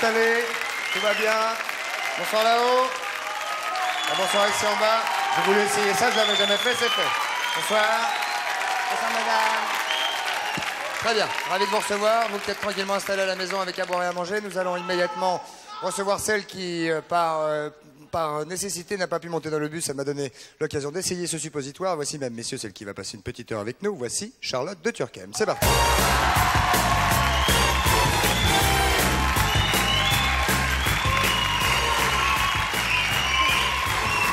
Bien installé Tout va bien Bonsoir là-haut. Ah, bonsoir ici en bas. Je voulais essayer ça, je l'avais jamais fait, c'est fait. Bonsoir. Bonsoir madame. Très bien, ravi de vous recevoir. Vous êtes tranquillement installés à la maison avec à boire et à manger, nous allons immédiatement recevoir celle qui, euh, par, euh, par nécessité, n'a pas pu monter dans le bus. Ça m'a donné l'occasion d'essayer ce suppositoire. Voici même, messieurs, celle qui va passer une petite heure avec nous. Voici Charlotte de Turckheim. C'est parti.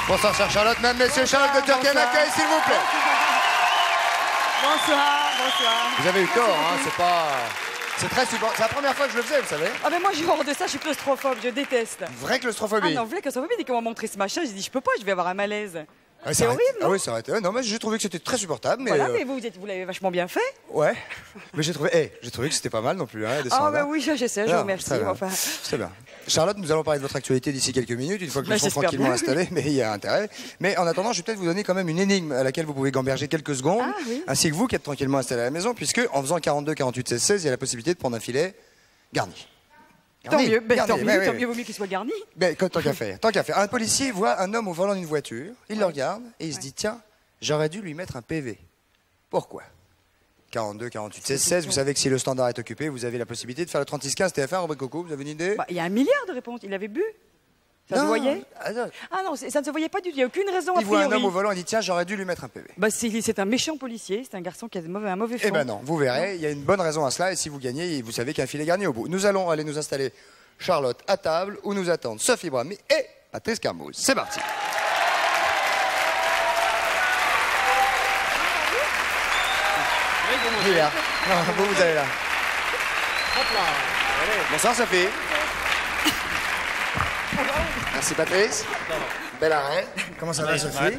Bonsoir, chère Charlotte. Même, messieurs, Charlotte de bonsoir. accueille, s'il vous plaît. Bonsoir, bonsoir. Vous avez eu tort, hein, c'est pas. C'est très support- C'est la première fois que je le faisais, vous savez. Ah mais moi j'ai horreur de ça, je suis claustrophobe, je déteste. Vraie Ah claustrophobie. non, vraie claustrophobie, dès qu'on m'a montré ce machin, j'ai dit je peux pas, je vais avoir un malaise. Ah, c'est horrible, non Ah oui, ça arrête. Ouais, non, mais j'ai trouvé que c'était très supportable. Mais, Voilà, euh, mais vous, vous, êtes- vous l'avez vachement bien fait. Ouais. Mais j'ai trouvé, eh, j'ai trouvé que c'était pas mal non plus. Hein, des Ah standards. bah oui, je, je Non, vous remercie. très bien. Enfin, C'est bien. Charlotte, nous allons parler de votre actualité d'ici quelques minutes, une fois que Bah, nous serons j'espère tranquillement bien. installés, mais il y a intérêt. Mais en attendant, je vais peut-être vous donner quand même une énigme à laquelle vous pouvez gamberger quelques secondes, Ah, oui. ainsi que vous qui êtes tranquillement installés à la maison, puisque en faisant 42, 48, 16, 16, il y a la possibilité de prendre un filet garni. Tant Garni, mieux, ben, garni, tant ouais, mieux, ouais, tant ouais. mieux, vaut mieux qu'il soit garni. Ben, tant qu'à faire, tant qu'à faire. Un policier voit un homme au volant d'une voiture, il le regarde et il se dit tiens, j'aurais dû lui mettre un PV. Pourquoi? 42, 48, 16, 16. Vous savez que si le standard est occupé, vous avez la possibilité de faire le 3615 TF1 Robert Coco. Vous avez une idée? Bah, Il y a un milliard de réponses, il avait bu. Ça se voyait ah non. Ah non, ça ne se voyait pas du tout, il n'y a aucune raison a Il voit un homme au volant et dit tiens, j'aurais dû lui mettre un PV. Bah, c'est un méchant policier, c'est un garçon qui a de mauvais- un mauvais fond. Eh ben non, vous verrez, il y a une bonne raison à cela et si vous gagnez, vous savez qu'il y a un filet garni au bout. Nous allons aller nous installer Charlotte à table où nous attendent Sophie Brami et Patrice Carmouze. C'est parti. Vous, vous allez là. Bonsoir Sophie. Merci Patrice. Belle arrêt. Comment ça va Sophie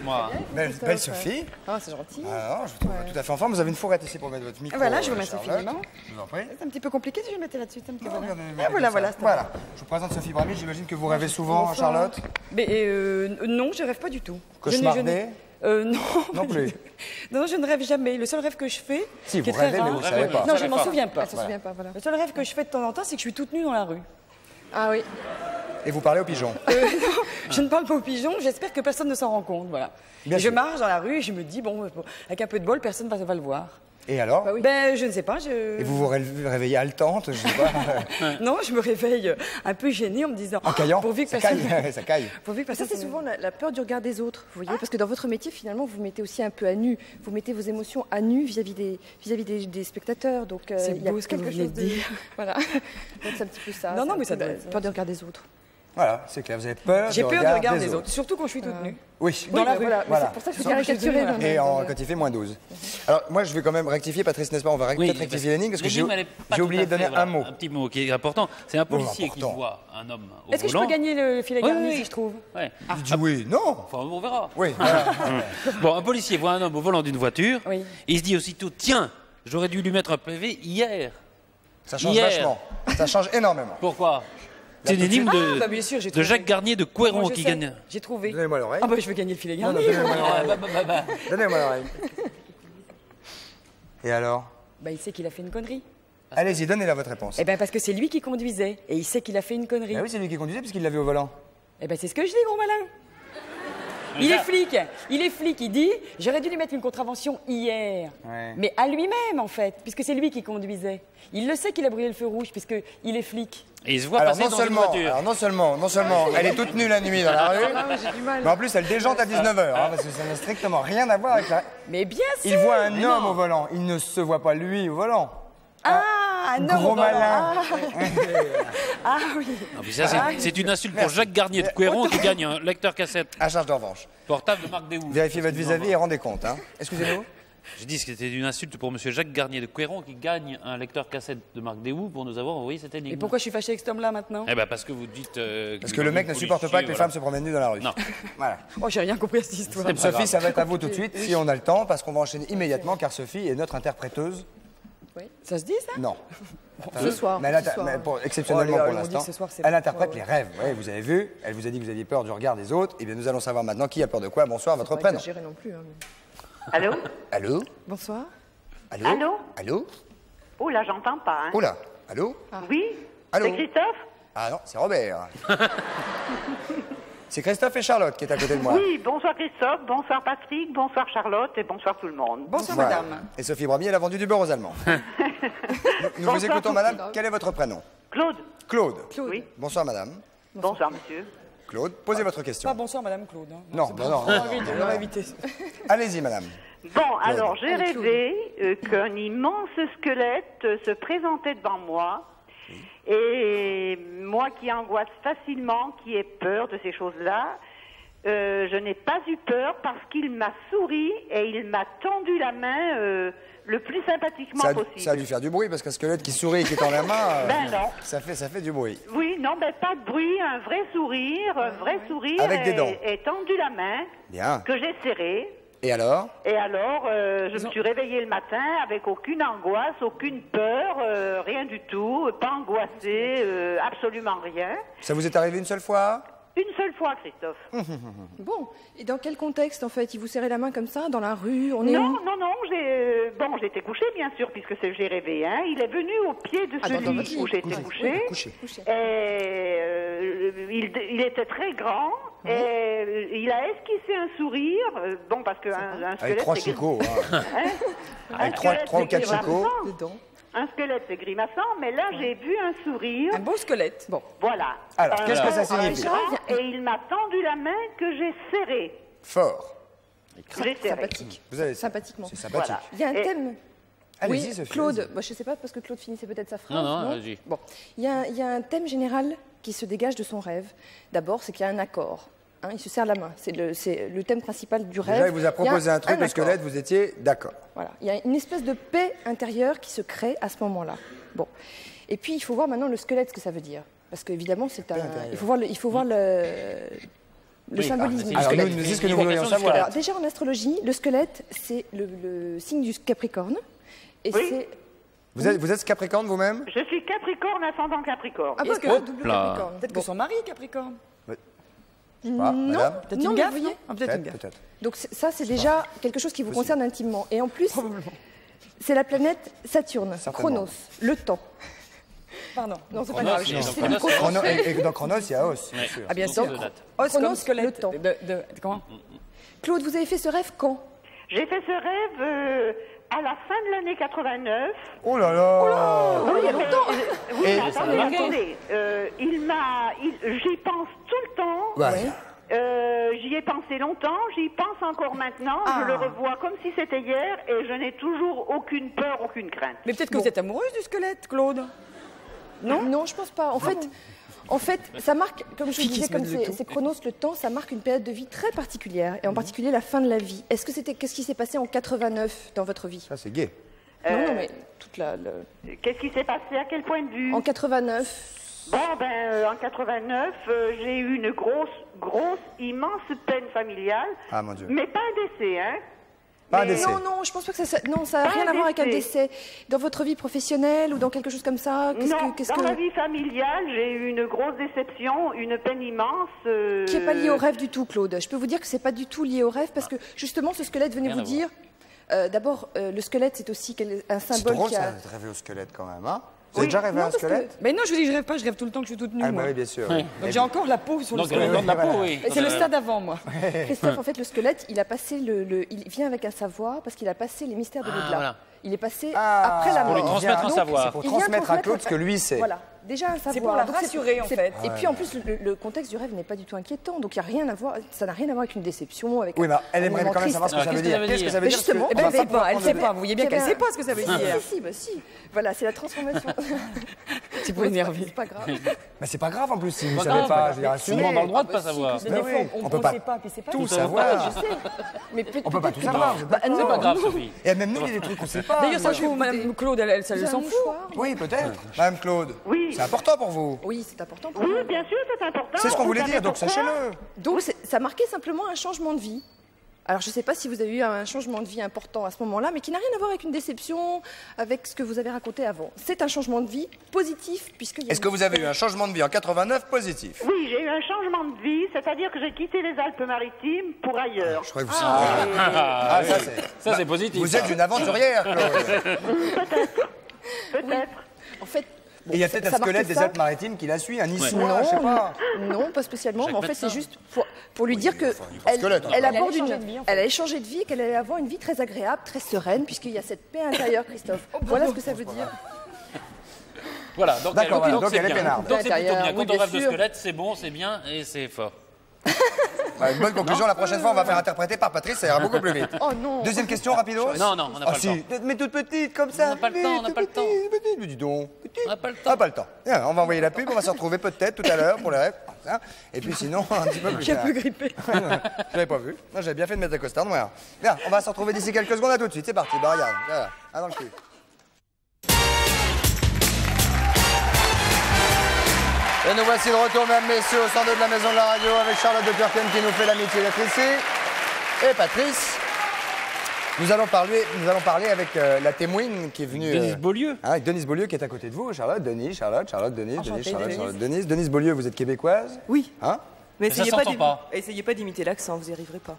Belle, belle Sophie. Ah, c'est gentil. Alors, je vous trouve tout à fait en forme. Vous avez une fourrette ici pour mettre votre micro. Voilà, je vous euh, Charlotte. infiniment. Je vous en prie. C'est un petit peu compliqué si je le mettais là-dessus. c'est un petit peu- Non, voilà. Ah, voilà, voilà. Je vous présente Sophie Brami. J'imagine que vous rêvez souvent. Charlotte. Mais euh, non, je rêve pas du tout. Cauchemardé euh, Non. Non plus. Non, je ne rêve jamais. Le seul rêve que je fais, Si, qui est vous très rêvez, mais vous ne savez pas. Non, je ne m'en souviens pas. Le seul rêve que je fais de temps en temps, c'est que je suis toute nue dans la rue. Ah oui. Et vous parlez au pigeon. Euh, non, je ne parle pas aux pigeons. J'espère que personne ne s'en rend compte. Voilà. Bien Et je marche dans la rue et je me dis bon, avec un peu de bol, personne va, va le voir. Et alors Bah oui. Ben, je ne sais pas. Je... Et vous vous ré- réveillez haletante, je sais pas. Non, je me réveille un peu gênée en me disant En caillant pourvu que Ça personne. caille. Ça caille. Pourvu que Ça, c'est souvent la, la peur du regard des autres, vous voyez, parce que dans votre métier, finalement, vous mettez aussi un peu à nu. Vous mettez vos émotions à nu vis-à-vis des, vis-à-vis des, des spectateurs. Donc, euh, C'est il y a beau ce que quelque vous venez chose de dire. Voilà. Donc, c'est un petit peu ça. Non, non, mais ça doit peur du regard des autres. Voilà, c'est clair. Vous avez peur J'ai peur du regard des autres, surtout quand je suis toute nue. Oui. Dans la bah rue. Voilà, c'est pour ça que je caricaturer. dise, dans le- Et en, quand il fait moins 12. Alors, moi, je vais quand même rectifier, Patrice, n'est-ce pas On va Oui, peut-être rectifier l'énigme parce que j'ai oublié de donner voilà, un mot. Un petit mot qui est important. C'est un policier qui voit un homme au Est-ce que je peux gagner le filet Oui, garni oui. si je trouve Ouais. Il dit oui, non. Enfin, on verra. Oui, voilà. Bon, un policier voit un homme au volant d'une voiture. Oui. Et il se dit aussitôt Tiens, j'aurais dû lui mettre un PV hier. Ça change vachement. Ça change énormément. Pourquoi? C'est une énigme de, Ah, bah, bien sûr, j'ai de. Jacques Garnier de Couéron qui sais. gagne. J'ai trouvé. Donnez-moi l'oreille. Ah bah je veux gagner le filet Non, non, garni. donnez-moi Ah, l'oreille. bah, bah, bah, bah. Donnez-moi l'oreille. Et alors Bah il sait qu'il a fait une connerie. Allez-y, donnez-la votre réponse. Eh ben parce que c'est lui qui conduisait et il sait qu'il a fait une connerie. Ah oui, c'est lui qui conduisait puisqu'il l'avait au volant. Eh ben c'est ce que je dis, gros malin. Il est flic, il est flic, il dit j'aurais dû lui mettre une contravention hier. Ouais. Mais à lui-même en fait, puisque c'est lui qui conduisait. Il le sait qu'il a brûlé le feu rouge puisque il est flic. Et il se voit Alors passer non dans une seulement, voiture. alors non seulement, non seulement, elle est toute nue la nuit dans la rue, Ah, j'ai du mal. mais en plus elle déjante à 19h, parce que ça n'a strictement rien à voir avec la... Mais bien sûr. Il voit un homme non. au volant, il ne se voit pas lui au volant. Ah, un homme Gros malin. Ah oui. Non, mais ça, c'est- c'est une insulte pour Jacques Garnier de Couéron qui gagne un lecteur cassette À charge de revanche. portable de marque Déhou. Vérifiez votre vis-à-vis et rendez compte. Hein. Excusez-nous J'ai dit que c'était une insulte pour Monsieur Jacques Garnier de Couéron qui gagne un lecteur cassette de marque Déhou pour nous avoir envoyé cette énigme. Et pourquoi je suis fâché avec cet homme-là maintenant? Eh ben parce que vous dites. euh, Parce que le mec ne supporte pas que les femmes se promènent nues dans la rue. Non. Voilà. Oh, j'ai rien compris à cette histoire. Sophie, ça va être à vous tout de suite, si on a le temps, parce qu'on va enchaîner immédiatement, car Sophie est notre interpréteuse. Ça se dit ça? Non. Ce soir. Mais elle ce inter- soir. mais pour- exceptionnellement Oh, pour l'instant, elle interprète les rêves. Ouais, vous avez vu Elle vous a dit que vous aviez peur du regard des autres. Et bien, nous allons savoir maintenant qui a peur de quoi. Bonsoir, votre Pas prénom. exagérer non plus. hein, Allô? Allô? Bonsoir. Allô? Allô? Allô? Oh là, j'entends pas. Hein. Oh là Allô Oui? Allô? C'est Christophe? Ah non, c'est Robert. c'est Christophe et Charlotte qui est à côté de moi. Oui, bonsoir Christophe, bonsoir Patrick, bonsoir Charlotte et bonsoir tout le monde. Bonsoir, Voilà. madame. Et Sophie Bramier, elle a vendu du beurre aux Allemands. nous nous vous écoutons, madame. Quel est votre prénom? Claude Claude. Oui. Bonsoir, madame. Bonsoir monsieur. Claude, posez votre question. Pas bonsoir, madame Claude. hein. Non, non, non. Allez-y, madame. Bon, alors j'ai Claude. rêvé euh, qu'un immense squelette se présentait devant moi. Et moi qui angoisse facilement, qui ai peur de ces choses-là, euh, je n'ai pas eu peur parce qu'il m'a souri et il m'a tendu la main euh, le plus sympathiquement Ça a, possible. ça a dû faire du bruit parce qu'un squelette qui sourit et qui tend la main, euh, Ben non. ça, fait, ça fait du bruit. Oui, non, ben pas de bruit, un vrai sourire, un vrai sourire. Avec des et- dents. Et tendu la main, Bien. que j'ai serrée. Et alors Et alors, euh, je me suis réveillée le matin avec aucune angoisse, aucune peur, euh, rien du tout, pas angoissée, euh, absolument rien. Ça vous est arrivé une seule fois? Une seule fois, Christophe. Bon, et dans quel contexte en fait Il vous serrait la main comme ça, dans la rue On est Non, où non, non, j'ai euh, bon, j'étais couchée bien sûr puisque c'est j'ai rêvé. Hein. Il est venu au pied de Ah, dans celui votre lit. où j'étais couchée. Couché. Couché. Et euh, il, il était très grand et euh, il a esquissé un sourire. euh, Bon, parce qu'un un Avec squelette, trois chicots. hein. hein. Un Avec trois- squelette, trois ou quatre chicots. Un squelette, c'est grimaçant, mais là, j'ai vu un sourire. Un beau squelette. Bon, Voilà. Alors, qu'est-ce que ça signifie Et il m'a tendu la main que j'ai serrée. Fort. J'ai serré. sympathique. Vous avez Sympathiquement. C'est sympathique. Voilà. Il y a un Et- thème. Allez-y, oui, Sophie. Claude, moi, je ne sais pas parce que Claude finissait peut-être sa phrase. Non, non, vas-y. Bon, il y, a, un- il y a un thème général qui se dégage de son rêve. D'abord, c'est qu'il y a un accord. Hein, il se serre la main. C'est le, thème principal du rêve. Déjà, il vous a proposé un truc, le accord. squelette, vous étiez d'accord. Voilà. Il y a une espèce de paix intérieure qui se crée à ce moment-là. Bon. Et puis, il faut voir maintenant le squelette, ce que ça veut dire. Parce qu'évidemment, c'est un. Il faut voir le, il faut voir le, le Oui, symbolisme. ah, Alors, nous, nous, ce que nous du savoir. Alors, déjà en astrologie, le squelette, c'est le, le signe du Capricorne. Et Oui. c'est. Vous êtes, vous êtes Capricorne vous-même? Je suis Capricorne, ascendant Capricorne. Ah, Est-ce parce que- que double là. Capricorne. Peut-être que son mari est Capricorne. Je sais pas, Non. madame Peut-être Non, une mais gaffe, vous voyez, non Ah, Peut-être une Peut-être, gaffe. peut-être. Donc c'est- ça, c'est déjà quelque chose qui vous concerne intimement. Et en plus, c'est la planète Saturne. Chronos, le temps. Pardon. Non, c'est pas grave. dans C'est Chronos, une cause- Chrono- et, et dans Chronos, il y a Os, bien Ouais. sûr. Ah, bien sûr. Os comme Chronos, squelette. le temps. De, de- de- comment? Claude, vous avez fait ce rêve quand? J'ai fait ce rêve euh, à la fin de l'année 89. Oh là là Oh, il y a longtemps Oui, Et- mais attendez, attendez. Euh, il m'a, j'y pense tout le temps. Ouais. Euh, j'y ai pensé longtemps, j'y pense encore maintenant. Ah. Je le revois comme si c'était hier et je n'ai toujours aucune peur, aucune crainte. Mais peut-être que vous êtes amoureuse du squelette, Claude? Non? Non, je pense pas. En fait, en fait, ça marque, comme je disais, comme c'est Chronos, le temps, ça marque une période de vie très particulière, et en particulier la fin de la vie. Est-ce que c'était, qu'est-ce qui s'est passé en 89 dans votre vie? Ça, c'est gay. Non, non, mais toute la, le- Qu'est-ce qui s'est passé? À quel point de vue? En 89. Bon, ben, euh, en 89, euh, j'ai eu une grosse, grosse, immense peine familiale. Ah, mon Dieu. Mais pas un décès, hein. Pas un Mais- décès. Non, non, je pense pas que ça, ça- non, ça n'a rien à voir avec un décès. Dans votre vie professionnelle ou dans quelque chose comme ça, non, que, dans que, ma vie familiale, j'ai eu une grosse déception, une peine immense. euh, qui n'est pas lié au rêve du tout, Claude. Je peux vous dire que c'est pas du tout lié au rêve parce que justement, ce squelette venait Rien vous dire. euh, D'abord, euh, le squelette, c'est aussi un C'est symbole drôle, qui a. ça, de rêver au squelette quand même, hein Vous avez déjà rêvé à un squelette Mais non, je vous dis, je rêve pas, je rêve tout le temps que je suis toute nue, Ah, moi. bah oui, bien sûr. Oui. Donc j'ai encore la peau sur le squelette. oui. C'est le stade avant, moi. Christophe, en fait, le squelette, il a passé le, le- il vient avec un savoir parce qu'il a passé les mystères de l'au-delà. voilà. Il est passé Ah, après la pour mort. lui transmettre un Donc, savoir. C'est pour il vient transmettre à Claude ce que lui sait. Voilà, déjà un savoir. pour la Donc, rassurer, en c'est- fait. Et puis en plus, le, le contexte du rêve n'est pas du tout inquiétant, donc il y a rien à voir. Ça n'a rien à voir avec une déception, avec. Oui, mais elle aimerait quand même savoir ce que ça veut qu'est-ce que dire. ça veut Qu'est-ce que dire ça veut dire justement, Elle sait pas, elle sait pas. Vous voyez bien qu'elle avait sait pas ce que ça veut Si, dire. Si, si, bah si. Voilà, c'est la transformation. C'est pour énerver. C'est pas grave. Mais c'est pas grave en plus si vous Pas savez pas. pas Je veux dire, Tout le monde a le droit de pas savoir. Mais Ben des oui, fois, on ne peut pas sait pas, c'est pas tout savoir. Je sais. Mais peut- On peut pas tout savoir. c'est Bah, pas C'est pas grave. Sophie. Et même nous, il y a des trucs qu'on sait pas. D'ailleurs, ça trouve, Madame Claude, elle, s'en fout. Oui, peut-être. Madame Claude. Oui. C'est important pour vous. Oui, c'est important pour Oui, moi. bien sûr, c'est important. C'est ce qu'on Vous voulait dire, donc sachez-le. Donc ça marquait simplement un changement de vie. Alors je ne sais pas si vous avez eu un changement de vie important à ce moment-là, mais qui n'a rien à voir avec une déception, avec ce que vous avez raconté avant. C'est un changement de vie positif, puisque... Est-ce que vous avez eu un changement de vie en 89 positif? Oui, j'ai eu un changement de vie, c'est-à-dire que j'ai quitté les Alpes-Maritimes pour ailleurs. Je crois que vous Ah, Ah, ça, c'est- ça, c'est positif. Vous êtes une aventurière, Chloé. Peut-être. En fait... Et il y a peut-être un squelette des. Alpes-Maritimes qui la suit, un niçois, Non, je sais pas. non, pas spécialement, mais en fait c'est juste pour, pour lui dire que enfin, elle, squelette, hein. elle Elle aborde une, vie, en fait. elle allait changer de vie et qu'elle allait avoir une vie très agréable, très sereine, puisqu'il y a cette paix intérieure, Christophe. Oh, Voilà ce que ça veut dire. Voilà, donc, D'accord, elle- donc c'est elle est bien. peinarde. Donc c'est plutôt bien. oui, Quand on rêve de squelette, c'est bon, c'est bien et c'est fort. Bah, une bonne conclusion. La prochaine fois, on va faire interpréter par Patrice, ça ira beaucoup plus vite. Oh non Deuxième question, rapido Non, non, on n'a Ah pas le temps. mais toute petite, comme ça. On n'a pas le temps, on n'a pas le temps. petite, petite. Mais dis donc, petite. On n'a pas le temps. Ah, pas le temps. Bien, on va envoyer la pub, on va se retrouver peut-être tout à l'heure pour les rêves. Hein. Et puis sinon, un petit peu plus Je suis un tard. peu grippée. J'avais pas vu. J'avais bien fait de mettre la costard noire. Bien, on va se retrouver d'ici quelques secondes. À tout de suite. C'est parti. Bah, regarde. Voilà. Un dans le cul. Et nous voici de retour, mesdames, messieurs, au centre de la maison de la radio avec Charlotte de Turquem qui nous fait l'amitié d'être ici. Et Patrice. Nous allons parler, nous allons parler avec euh, la témoine qui est venue. Denise euh, Beaulieu. hein, avec Denise Beaulieu qui est à côté de vous, Charlotte, Denis, Charlotte, Charlotte, Denise, Denise, Enchantée, Charlotte, Denise. Charlotte, Denise. Denise Beaulieu, vous êtes québécoise Oui, Hein? Mais ça essayez s'entend d'im- pas. essayez pas d'imiter l'accent, vous n'y arriverez pas.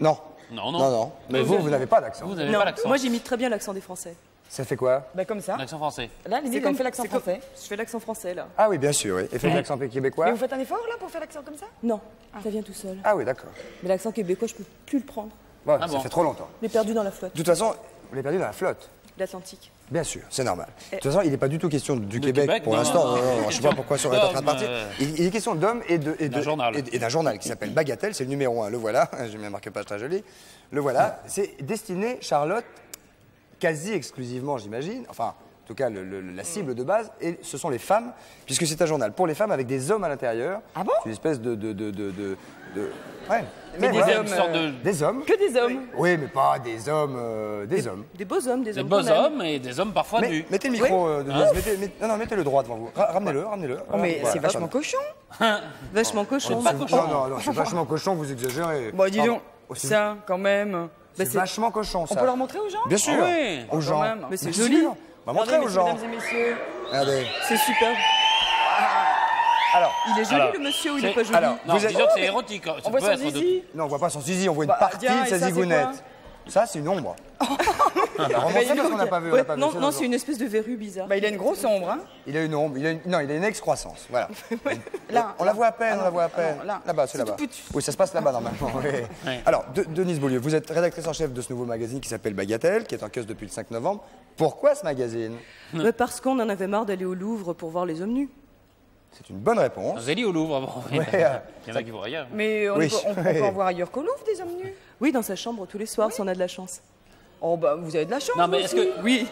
Non. Non, non. Non, non. Mais vous, vous n'avez pas d'accent. Vous n'avez pas l'accent. moi j'imite très bien l'accent des Français. Ça fait quoi Bah comme ça. L'accent français. Là, l'idée, on fait l'accent comme- français. Je fais l'accent français là. Ah oui, bien sûr, oui. Et faites l'accent québécois Mais vous faites un effort là pour faire l'accent comme ça Non, ça vient tout seul. Ah oui, d'accord. Mais l'accent québécois, je peux plus le prendre. Bon, Ah ça bon fait trop longtemps. Je l'ai perdu dans la flotte, De toute façon, vous l'avez perdu dans la flotte. l'Atlantique. Bien sûr, c'est normal. De toute façon, il n'est pas du tout question du Québec, Québec, pour l'instant. non, Non, non, non, je sais pas pourquoi ça aurait été en train de partir. euh, Il, il est question d'hommes et de et D'un de- journal. et- et d'un journal qui s'appelle Bagatelle, c'est le numéro un. Le voilà. J'ai mis un marque-page très joli. Le voilà. C'est destiné Charlotte quasi exclusivement, j'imagine. Enfin. En tout cas, le- le- la cible de base, et ce sont les femmes, puisque c'est un journal pour les femmes avec des hommes à l'intérieur. Ah bon? C'est une espèce de. de, de, de, de- de- Ouais. Mais des voilà. hommes, sorte de. Des hommes. Que des hommes Oui, mais pas des hommes. euh, des hommes. Des beaux hommes, des Des hommes. beaux qu'on aime. hommes et des hommes parfois Mais, nus. mettez le micro, euh, mettez, mettez- non, non, mettez-le droit devant vous. Ra- Ramenez-le, ramenez-le. Oh, mais Voilà, c'est vachement cochon. Vachement cochon. pas cochon. Non, non, non, c'est vachement cochon, vous exagérez. Bon, dis donc, Oh, ça, quand même. C'est Bah, c'est- vachement cochon, On ça. peut leur montrer aux gens Bien sûr. Ah oui. Aux gens. même. Mais c'est joli. sûr. Bah, montrez Regardez, aux gens. mesdames et messieurs. Regardez. C'est super. Alors, Il est joli Alors, le monsieur ou il c'est- est pas joli alors, Non, Vous êtes- disons que c'est érotique. Ça On voit son être zizi. non, on voit pas son zizi, on voit une Bah, partie tiens, de sa zigounette. Ça, c'est une ombre. Remontez parce qu'on n'a pas vu. on Ouais, n'a pas vu, non, c'est non, une espèce de verrue bizarre. Bah, il a une grosse ombre, hein. Il a une ombre, il a une... non, il a une excroissance. Voilà. Là, on la voit à peine, Ah on la voit à peine. non, là. Là-bas, c'est là-bas. tout petit. Oui, ça se passe là-bas normalement. oui. Ouais. Alors, De- Denise Beaulieu, vous êtes rédactrice en chef de ce nouveau magazine qui s'appelle Bagatelle, qui est en kiosque depuis le 5 novembre. Pourquoi ce magazine? Ouais, parce qu'on en avait marre d'aller au Louvre pour voir les hommes nus. C'est une bonne réponse. Zélie au Louvre. Bon, Ouais, euh, Il y en a qui vont ailleurs. Mais on, Oui. peut, on- on peut en voir ailleurs qu'au Louvre, des hommes nus. Oui, dans sa chambre tous les soirs si on a de la chance. Oh, bah, vous avez de la chance. Non, mais est-ce que, oui.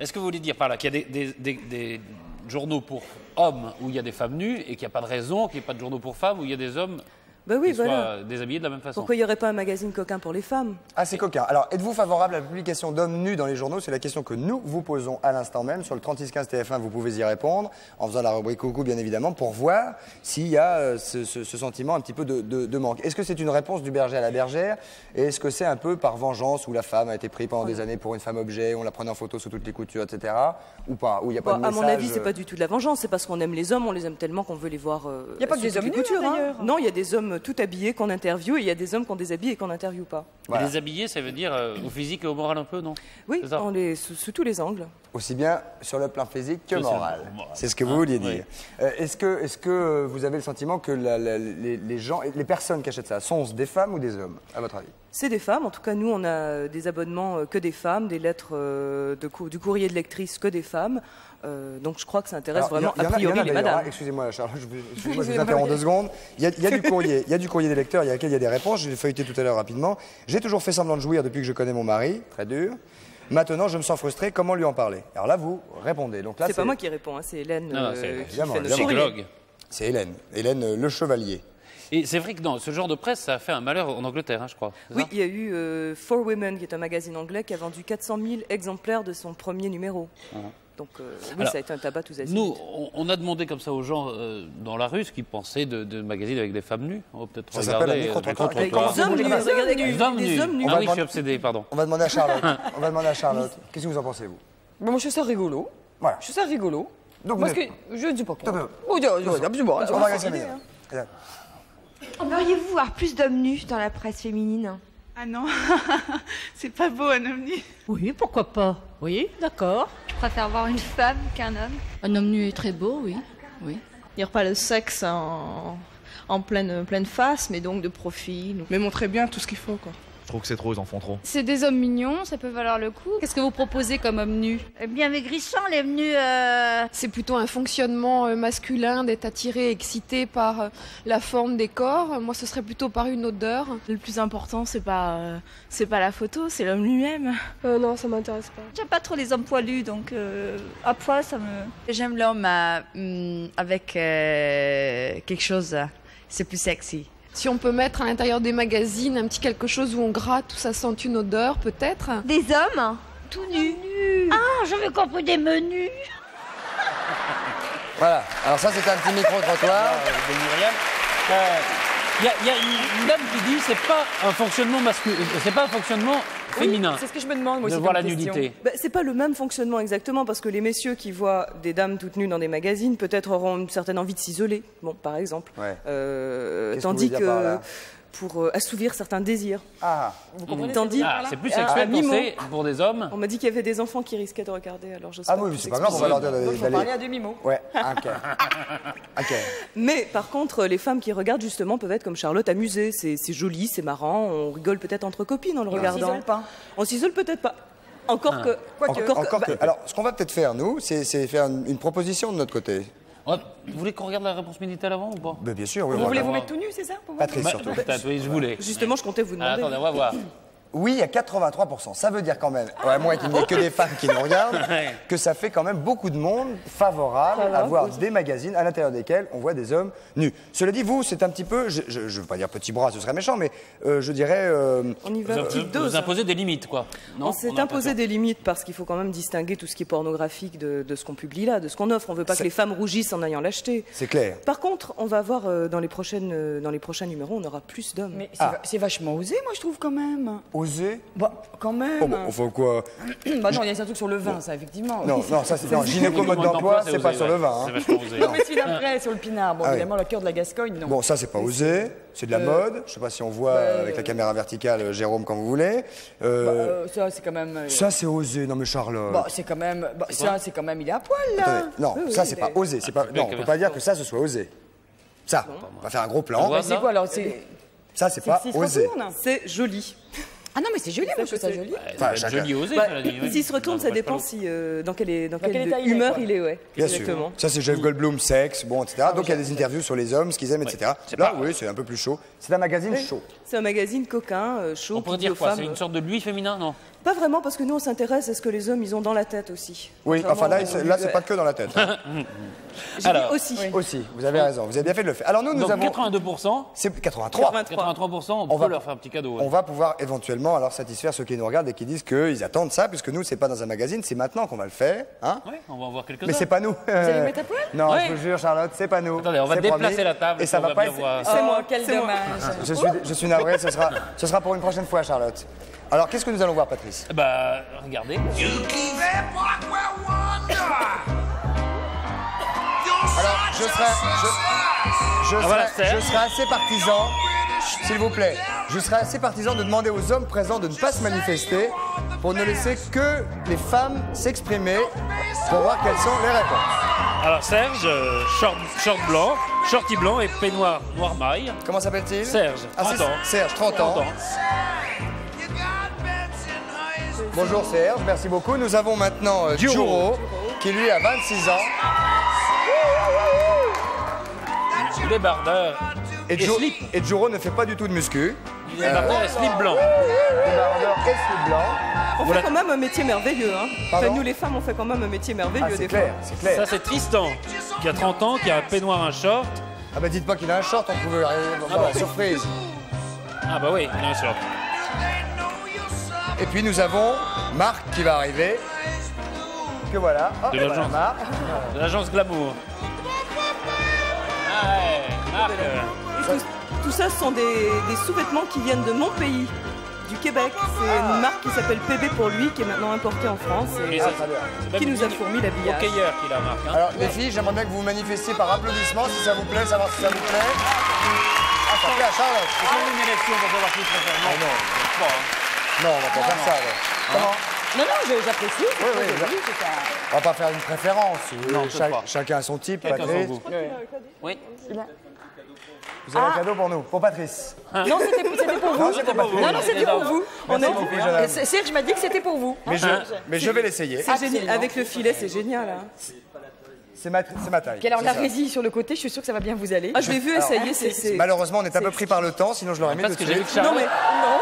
est-ce que vous voulez dire par là qu'il y a des, des- des- des journaux pour hommes où il y a des femmes nues et qu'il n'y a pas de raison qu'il n'y ait pas de journaux pour femmes où il y a des hommes Bah oui, voilà. soient déshabillés de la même façon Pourquoi il n'y aurait pas un magazine coquin pour les femmes? Ah, c'est coquin. Alors, êtes-vous favorable à la publication d'hommes nus dans les journaux? C'est la question que nous vous posons à l'instant même. Sur le 3615 TF1, vous pouvez y répondre, en faisant la rubrique coucou, bien évidemment, pour voir s'il y a euh, ce, ce- ce sentiment un petit peu de, de- de manque. Est-ce que c'est une réponse du berger à la bergère? Et est-ce que c'est un peu par vengeance où la femme a été prise pendant des années pour une femme objet, on la prenait en photo sous toutes les coutures, etc. Ou pas? Ou il n'y a pas Bon, de À message mon avis, c'est euh, pas du tout de la vengeance, c'est parce qu'on aime les hommes, on les aime tellement qu'on veut les voir. Il Y a pas que des hommes nus, hein, d'ailleurs. Non, il y a des hommes tout habillés qu'on interviewe et il y a des hommes qu'on déshabille et qu'on n'interviewe pas. Voilà. Et Les habillés, ça veut dire euh, au physique et au moral un peu, non? Oui, on les, sous, sous tous les angles. Aussi bien sur le plan physique que moral. C'est ce que vous vouliez oui. dire. Euh, est-ce que, est que vous avez le sentiment que la- la- les, les gens, les personnes qui achètent ça sont des femmes ou des hommes, à votre avis? C'est des femmes, en tout cas nous on a des abonnements euh, que des femmes, des lettres de cou- du courrier de lectrice que des femmes. Euh, donc je crois que ça intéresse Alors, il y vraiment a a- il y en priori a les madames. hein, Excusez-moi, Charles, je vous, excusez-moi, je vous interromps deux secondes. Il y, a, il y a du courrier, il y a du courrier des lecteurs, il y a lequel il y a des réponses. Je l'ai feuilleté tout à l'heure rapidement. J'ai toujours fait semblant de jouir depuis que je connais mon mari, très dur. Maintenant, je me sens frustré. Comment lui en parler? Alors là, vous répondez. Donc là, C'est pas moi qui réponds, hein, c'est Hélène Non, euh, c'est- qui évidemment, fait le évidemment. courrier. Psychologue. C'est Hélène, Hélène euh, Le Chevalier. Et c'est vrai que dans ce genre de presse, ça a fait un malheur en Angleterre, hein, je crois. c'est Oui, il y a eu euh, For Women, qui est un magazine anglais, qui a vendu 400 000 exemplaires de son premier numéro. Donc euh, oui, Alors, ça a été un tabac tous azimuts. Nous, on, on a demandé comme ça aux gens euh, dans la rue ce qu'ils pensaient de, de magazines avec des femmes nues. On va peut-être Ça s'appelle un euh, Avec des hommes nus, regardez. Des hommes. Ah va oui, je suis demander- obsédé, pardon. On va demander à Charlotte. On va demander à Charlotte. Qu'est-ce que vous en pensez, vous? Bon, moi, je trouve ça rigolo. Voilà. Je trouve ça rigolo. Donc, Parce que je ne dis pas quoi. Oh, absolument. On va regarder. Aimeriez-vous voir plus d'hommes nus dans la presse féminine? Ah non, c'est pas beau un homme nu. Oui, pourquoi pas Oui, d'accord. Je préfère voir une femme qu'un homme? Un homme nu est très beau, oui. Oui. dire pas le sexe en, en pleine, pleine face, mais donc de profil. Mais montrer bien tout ce qu'il faut, quoi. Je trouve que c'est trop, ils en font trop. C'est des hommes mignons, ça peut valoir le coup. Qu'est-ce que vous proposez comme homme nu Bien maigrissant, les hommes nus. euh, C'est plutôt un fonctionnement euh, masculin d'être attiré, excité par euh, la forme des corps. Moi, ce serait plutôt par une odeur. Le plus important, c'est pas, euh, c'est pas la photo, c'est l'homme lui-même. Euh, non, ça m'intéresse pas. J'aime pas trop les hommes poilus, donc euh, à poil, ça me. J'aime l'homme euh, hum, avec euh, quelque chose, c'est plus sexy. Si on peut mettre à l'intérieur des magazines un petit quelque chose où on gratte, où ça sent une odeur, peut-être. Des hommes tout nus. Ah, je veux qu'on peut des menus. Voilà. Alors ça, c'était un petit micro-trottoir. De Myriam. Euh, Il y, a- il y a une, dame qui dit c'est pas un fonctionnement masculin, c'est pas un fonctionnement féminin C'est ce que je me demande, moi de aussi. voir comme la question. nudité. Bah, c'est pas le même fonctionnement exactement parce que les messieurs qui voient des dames toutes nues dans des magazines peut-être auront une certaine envie de s'isoler, bon par exemple, Ouais. Euh, que tandis vous voulez dire par que là? Pour euh, assouvir certains désirs. Ah, Vous comprenez Tandis, Ah, c'est plus sexuel pensé pour des hommes. On m'a dit qu'il y avait des enfants qui risquaient de regarder, alors je sais ah oui, c'est pas grave, on va leur dire Donc, d'aller- faut parler à demi-mot. Ouais, ok. Ok. Mais par contre, les femmes qui regardent justement peuvent être comme Charlotte amusées. C'est joli, c'est marrant, on rigole peut-être entre copines en le Et on regardant. s'isole pas. On s'isole peut-être pas. Encore que. Encore, Encore, encore que. Alors, ce qu'on va peut-être faire, nous, c'est c'est faire une, une proposition de notre côté. Vous voulez qu'on regarde la réponse militaire avant ou pas? Bien sûr, oui. Vous voulez vous mettre tout nu, c'est ça? Pour Patrice, Bah, surtout. Oui, je voulais. Justement, je comptais vous Ah, demander. attendez, on va voir. Oui, à 83%. Ça veut dire quand même, ouais, moi qu'il n'y ait que des femmes qui nous regardent, que ça fait quand même beaucoup de monde favorable à voir des magazines à l'intérieur desquels on voit des hommes nus. Cela dit, vous, c'est un petit peu, je ne veux pas dire petit bras, ce serait méchant, mais euh, je dirais... euh, On y va Vous, petite vous- dose. vous imposez des limites, quoi. Non on s'est imposé des limites parce qu'il faut quand même distinguer tout ce qui est pornographique de, de ce qu'on publie là, de ce qu'on offre. On veut pas que les femmes rougissent en ayant l'acheté. c'est clair. Par contre, on va voir euh, dans les prochaines, euh, dans les prochains numéros, on aura plus d'hommes. Mais c'est Ah. c'est vachement osé, moi, je trouve, quand même. Bah, quand même. Oh, bah, Enfin quoi Bah non, il y a un truc sur le vin, ça, effectivement. Non, non, ça c'est non, gynéco-mode d'emploi, c'est pas sur le vin. C'est hein. vachement osé. Non, mais celui d'après, sur le pinard. Bon, Ah oui. évidemment, le cœur de la Gascogne, non. Bon, ça c'est pas osé, c'est de la Euh, mode. Je sais pas si on voit bah, avec la caméra verticale, euh, Jérôme, quand vous voulez. Euh, Bah, euh, ça, c'est quand même. euh, ça c'est osé, non mais Charlotte. Bah, c'est quand même. Bah, ça, c'est quand même. Il est à poil, là. Attendez, non, ça c'est pas osé. C'est pas, bien non, on peut pas dire que ça ce soit osé. Ça, on va faire un gros plan. c'est quoi, alors C'est. Ça c'est pas osé. retourne C'est joli. Ah non, mais c'est joli, moi, je trouve ça joli. Enfin, chacun. joli osé, Bah. S'il se retourne, ça dépend si, euh, dans quelle, est- dans Dans quelle quel état il est, humeur quoi. il est, ouais. Bien Exactement. sûr. Ça c'est Jeff Goldblum, sexe, bon, etc. Donc il y a des interviews sur les hommes, ce qu'ils aiment, etc. c'est Là, pas- oui, c'est un peu plus chaud. C'est un magazine chaud. C'est un magazine coquin, euh, chaud, On pourrait qui dit dire aux quoi femmes, C'est euh, une sorte de lui féminin, non? Pas vraiment, parce que nous, on s'intéresse à ce que les hommes, ils ont dans la tête aussi. Oui, Contrairement enfin là, là c'est pas que dans la tête. hein. J'ai dit Alors, aussi. Aussi, vous avez raison, vous avez bien fait de le faire. Alors nous, nous Donc avons. 82%, C'est 83. 83%, on, On peut va- leur faire un petit cadeau. ouais. On va pouvoir éventuellement alors satisfaire ceux qui nous regardent et qui disent qu'ils attendent ça, puisque nous, c'est pas dans un magazine, c'est maintenant qu'on va le faire. Hein Ouais, on va en voir quelques-uns. Mais c'est pas nous. Vous allez le mettre à poil Non, Ouais. je vous jure, Charlotte, c'est pas nous. Attendez, on va C'est déplacer promis. la table, Et ça on va pas être- voir. C'est moi, Oh, quel dommage. Je suis, je suis navré, ce sera, ce sera pour une prochaine fois, Charlotte. Alors, qu'est-ce que nous allons voir, Patrice? Bah, regardez. Alors, je serai, je, je serai, Ah, voilà, je serai assez partisan, s'il vous plaît, je serai assez partisan de demander aux hommes présents de ne pas se manifester pour ne laisser que les femmes s'exprimer pour voir quelles sont les réponses. Alors Serge, short, short blanc, shorty blanc et peignoir noir maille. Comment s'appelle-t-il? Serge, Ah, 30 c'est- ans. Serge, 30 ans. 30 ans. Bonjour Serge, merci beaucoup. Nous avons maintenant euh. Duro, qui lui a 26 ans. Débardeur. Et, Et Jo- slip. et Duro ne fait pas du tout de muscu. Débardeur et slip blanc. Débardeur et slip blanc. On Voilà. fait quand même un métier merveilleux. Hein. Enfin, nous, les femmes, on fait quand même un métier merveilleux Ah, c'est des clair, fois. c'est clair. Ça c'est Tristan, qui a 30 ans, qui a un peignoir, un short. Ah bah dites pas qu'il a un short, on pouvait arriver. Bon, bah. surprise. Ah bah oui, il a un short. Et puis nous avons Marc qui va arriver. puisque voilà. Oh, De et voilà, l'agence. Marc. De l'agence Glamour. Ah ouais, Marc. Et tout, tout ça, ce sont des, des sous-vêtements qui viennent de mon pays, du Québec. C'est Ah. une marque qui s'appelle PB pour lui, qui est maintenant importée en France et Ah, ça, qui nous a fourni l'habillage. Hockeyeur qu'il a, Marc. hein. Alors, les filles, j'aimerais bien que vous vous manifestiez par applaudissement, si ça vous plaît, savoir si ça vous plaît. Ah, ça plaît à Charlotte. C'est une élection pour savoir qui préfère. Ah, non. hein. Non, on va pas faire ça. Comment Non, non, j'apprécie. Oui, oui. On va pas faire une préférence. Non, pas. chacun a son type. Chacun Patrice. son goût. Oui. Vous avez un cadeau pour nous, pour Patrice. Non, c'était pour vous. Non, c'était pour Non, vous. non, c'était pour vous. On est- beaucoup. Et Serge m'a dit que c'était pour vous. Mais je, mais je vais l'essayer. Avec le filet, c'est génial. hein. C'est ma, taille. Puis alors la ça. résille sur le côté, je suis sûre que ça va bien vous aller. Ah, je l'ai vu Alors, essayer. Malheureusement, on est un peu pris par le temps, sinon je l'aurais mis Parce que j'ai vu que Non, mais non.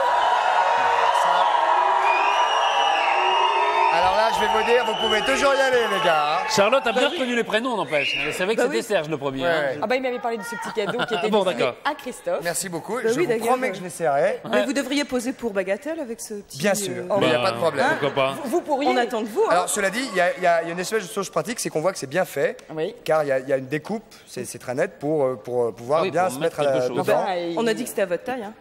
Vais vous dire, vous pouvez toujours y aller, les gars. hein. Charlotte a bien reconnu les prénoms, n'empêche. Elle savait que Bah c'était. Serge le premier. Hein. ouais. Ah bah il m'avait parlé de ce petit cadeau qui était Ah bon, destiné d'accord. à Christophe. Merci beaucoup. Bah je oui, vous d'ailleurs, promets que je l'essaierai. Mais vous devriez poser pour Bagatelle avec ce petit. Bien sûr. euh, Mais il n'y a Bah, pas de problème. Pourquoi pas Vous pourriez. On attend de vous. hein. Alors, cela dit, il y, a- il y a il y a une espèce de chose pratique, c'est qu'on voit que c'est bien fait, Oui. car il y, a- il y a une découpe, c'est c'est très net, pour, euh, pour euh, pouvoir Ah oui, bien pour se mettre mettre à la, quelque chose. dedans. Enfin, il- On a dit que c'était à votre taille. Hein.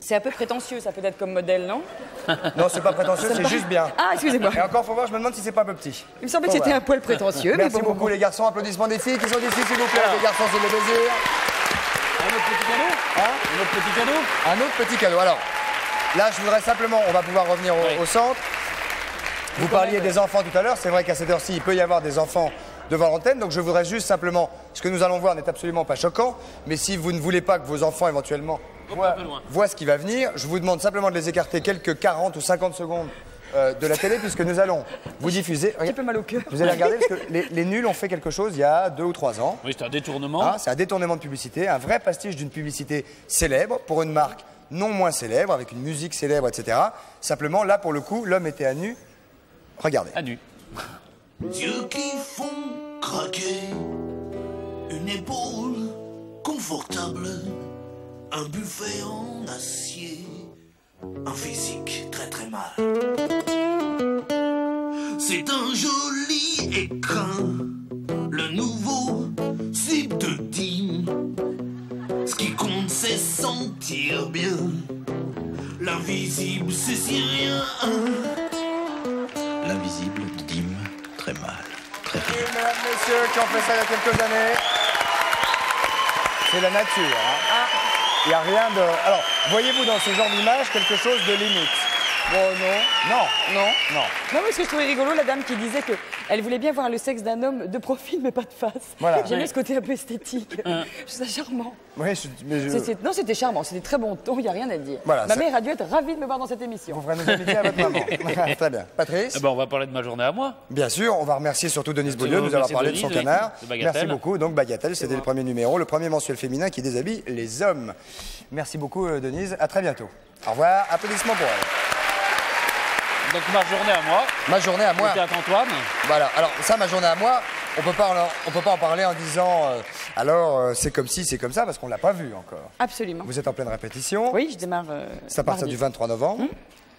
C'est un peu prétentieux, ça peut être comme modèle, non Non, c'est pas prétentieux, c'est juste bien. Ah, excusez-moi. Et encore, faut voir, je me demande si c'est pas un peu petit. Il me semblait que c'était un poil prétentieux, mais Merci bon. beaucoup, les garçons. Applaudissements des filles qui sont ici, s'il vous plaît. Les garçons, c'est le désir. Un autre petit cadeau Hein Un autre petit cadeau Un autre petit cadeau. Alors, là, je voudrais simplement, on va pouvoir revenir au, Oui. au centre. Vous parliez des enfants tout à l'heure. C'est vrai qu'à cette heure-ci, il peut y avoir des enfants devant l'antenne. Donc, je voudrais juste simplement, ce que nous allons voir n'est absolument pas choquant. Mais si vous ne voulez pas que vos enfants, éventuellement, voient ce qui va venir, je vous demande simplement de les écarter quelques 40 ou 50 secondes euh, de la télé, puisque nous allons vous diffuser. Un peu mal au cœur. Vous allez regarder, parce que les, les nuls ont fait quelque chose il y a deux ou trois ans. Oui, c'est un détournement. Hein, c'est un détournement de publicité, un vrai pastiche d'une publicité célèbre pour une marque non moins célèbre, avec une musique célèbre, etc. Simplement, là, pour le coup, l'homme était à nu. Regardez. À nu. Qui font craquer une épaule confortable, un buffet en acier, un physique très très mal. C'est un joli écrin, le nouveau slip de team. Ce qui compte, c'est sentir bien. L'invisible, c'est si rien. L'invisible dîme très mal. Très Et mesdames, messieurs, qui ont fait ça il y a quelques années, c'est la nature. hein. Il n'y a rien de. Alors, voyez-vous dans ce genre d'image quelque chose de limite Bon, non. Non. Non. Non. Non, mais ce que je trouvais rigolo, la dame qui disait que elle voulait bien voir le sexe d'un homme de profil, mais pas de face. Voilà. J'aimais ce côté un peu esthétique. Je trouve ça charmant. Oui, je- mais je. Non, c'était charmant, c'était très bon ton, il n'y a rien à dire. Voilà, Ma mère a dû être ravie de me voir dans cette émission. Vous ferez nous inviter à votre maman. Très bien. Patrice Eh ben, on va parler de ma journée à moi. Bien sûr, on va remercier surtout Denise Beaulieu de nous avoir parlé de son canard. de. Merci beaucoup. Donc Bagatelle, c'était le premier numéro, le premier mensuel féminin qui déshabille les hommes. Merci beaucoup euh, Denise, à très bientôt. Au revoir, applaudissements pour elle. Donc ma journée à moi. Ma journée à moi. Au théâtre Antoine. Voilà, alors ça, ma journée à moi, on peut pas en, on peut pas en parler en disant euh, alors euh, c'est comme si, c'est comme ça, parce qu'on l'a pas vu encore. Absolument. Vous êtes en pleine répétition. Oui, je démarre. euh, C'est à partir mardi. du 23 novembre.